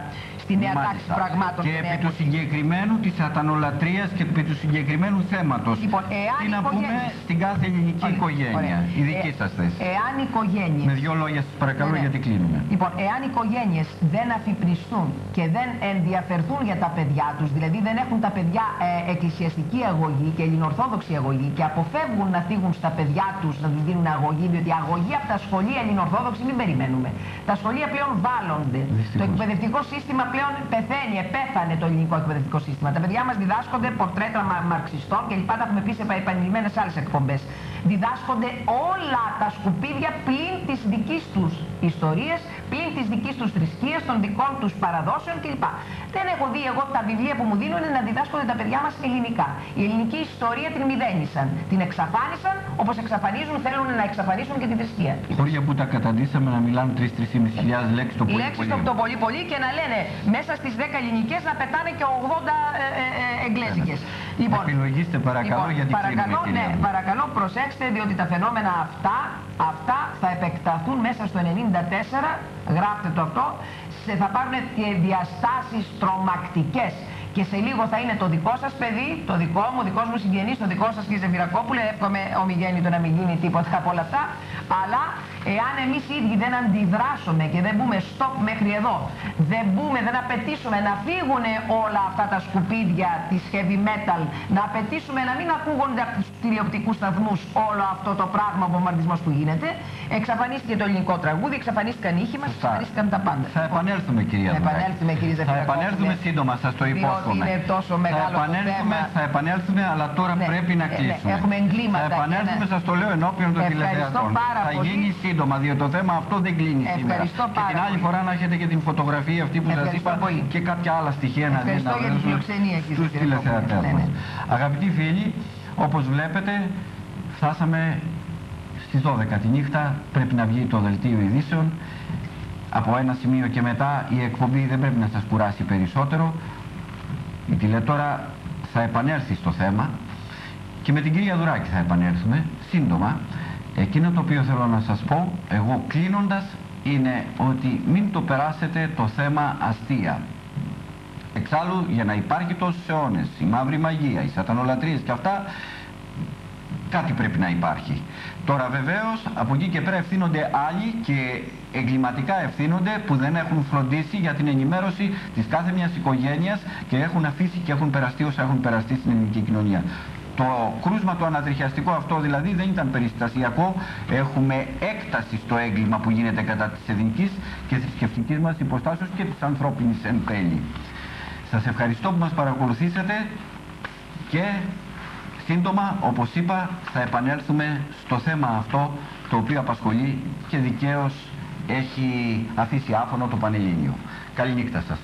στη νέα τάξη Μάλιστα. πραγμάτων. Και στη νέα επί του εποχή. συγκεκριμένου της ατανολατρίας και επί του συγκεκριμένου θέματος. Λοιπόν, εάν Τι οι να πούμε οικογένειες- στην κάθε ελληνική Ωραία, οικογένεια. ωραία. Η δική Ε, σας θέση. Εάν οι οικογένειες Με δύο λόγια σας παρακαλώ Ναι, ναι. γιατί κλείνουμε. Λοιπόν, εάν οι οικογένειες δεν αφυπνιστούν και δεν ενδιαφερθούν για τα παιδιά τους, δηλαδή δεν έχουν τα παιδιά ε, εκκλησιαστική αγωγή και ελληνορθόδοξη αγωγή και αποφεύγουν να θίγουν στα παιδιά τους να τους δίνουν αγωγή, διότι αγωγή από τα σχολεία ελληνορθόδοξη μην περιμένουμε. Τα σχολεία πλέον βάλλονται. Δυστυχώς. Το εκπαιδευτικό σύστημα πλέον πεθαίνει, επέθανε το ελληνικό εκπαιδευτικό σύστημα. Τα παιδιά μας διδάσκονται πορτρέτα μα- μαρξιστών και λοιπά, τα έχουμε πει σε επανειλημμένες άλλες εκπομπές. Διδάσκονται όλα τα σκουπίδια πλην της δικής τους ιστορίας, πλην της δικής τους θρησκείας, των δικών τους παραδόσεων κλπ. Δεν έχω δει εγώ τα βιβλία που μου δίνουν να διδάσκονται τα παιδιά μας ελληνικά. Η ελληνική ιστορία την μηδένισαν, την εξαφάνισαν, όπως εξαφανίζουν, θέλουν να εξαφανίσουν και τη θρησκεία. Χώρια που τα καταντήσαμε να μιλάνε 3-3.500 λέξεις το πολύ Λέξεις το, πολύ πολύ και να λένε μέσα στις 10 ελληνικές να πετάνε και 80 ε, ε, ε, εγγλέζικες. Λοιπόν, Επιλογήστε παρακαλώ λοιπόν, γιατί παρακαλώ, κλείνουμε, ναι, παρακαλώ προσέξτε διότι τα φαινόμενα αυτά, αυτά θα επεκταθούν μέσα στο 94, γράφτε το αυτό, σε, θα πάρουν και διαστάσεις τρομακτικές. Και σε λίγο θα είναι το δικό σας παιδί, το δικό μου, ο δικός μου συγγενής, το δικό σας κύριε Ζεφυρακόπουλε, εύχομαι ομιγέννητο να μην γίνει τίποτα από όλα αυτά, αλλά εάν εμείς οι ίδιοι δεν αντιδράσουμε και δεν μπούμε stop μέχρι εδώ, δεν μπούμε, δεν απαιτήσουμε να φύγουν όλα αυτά τα σκουπίδια της heavy metal, να απαιτήσουμε να μην ακούγονται από τους τηλεοπτικούς σταθμούς όλο αυτό το πράγμα, ο βομβαρδισμός που γίνεται, εξαφανίστηκε το ελληνικό τραγούδι, εξαφανίστηκαν οι ήχοι μας, εξαφανίστηκαν τα πάντα. Θα επανέλθουμε κυρία Θα επανέλθουμε κύριε Θα επανέλθουμε σύντομα, σας το υπόσχομαι. Είναι τόσο μεγάλο θα επανέλθουμε, το θέμα. θα επανέλθουμε, αλλά τώρα Ναι, πρέπει να ναι, κλείσουμε. έχουμε εγκλήματα Θα επανέλθουμε, και σας το λέω ενώπιον των Ευχαριστώ τηλεθεατών. πάρα Θα πολύ. γίνει σύντομα, διότι το θέμα αυτό δεν κλείνει σήμερα. Ευχαριστώ Και την πάρα άλλη πολύ. φορά να έχετε και την φωτογραφία αυτή που σας Ευχαριστώ είπα πολύ. και κάποια άλλα στοιχεία να Ευχαριστώ για την φιλοξενία, κύριε στους Κυριακόπουλε. τηλεθεατές Ναι, μας. ναι. Αγαπητοί φίλοι, όπως βλέπετε, φτάσαμε στις 12 τη νύχτα, πρέπει να βγει το δελτίο ειδήσεων. Από ένα σημείο και μετά η εκπομπή δεν πρέπει να σας κουράσει περισσότερο. Η τηλετόρα θα επανέλθει στο θέμα και με την κυρία Δουράκη θα επανέλθουμε σύντομα. Εκείνο το οποίο θέλω να σας πω, εγώ κλείνοντας, είναι ότι μην το περάσετε το θέμα αστεία. Εξάλλου, για να υπάρχει τόσους αιώνες, η μαύρη μαγεία, οι σατανολατρίες και αυτά, κάτι πρέπει να υπάρχει. Τώρα βεβαίως από εκεί και πέρα ευθύνονται άλλοι και εγκληματικά ευθύνονται που δεν έχουν φροντίσει για την ενημέρωση της κάθε μιας οικογένειας και έχουν αφήσει και έχουν περαστεί όσα έχουν περαστεί στην ελληνική κοινωνία. Το κρούσμα το ανατριχιαστικό αυτό δηλαδή δεν ήταν περιστασιακό. Έχουμε έκταση στο έγκλημα που γίνεται κατά της εθνικής και θρησκευτικής μας υποστάσεως και της ανθρώπινης εν τέλει. Σας ευχαριστώ που μας παρακολουθήσατε και σύντομα, όπως είπα, θα επανέλθουμε στο θέμα αυτό το οποίο απασχολεί και δικαίως έχει αφήσει άφωνο το Πανελλήνιο. Καλή νύχτα σας.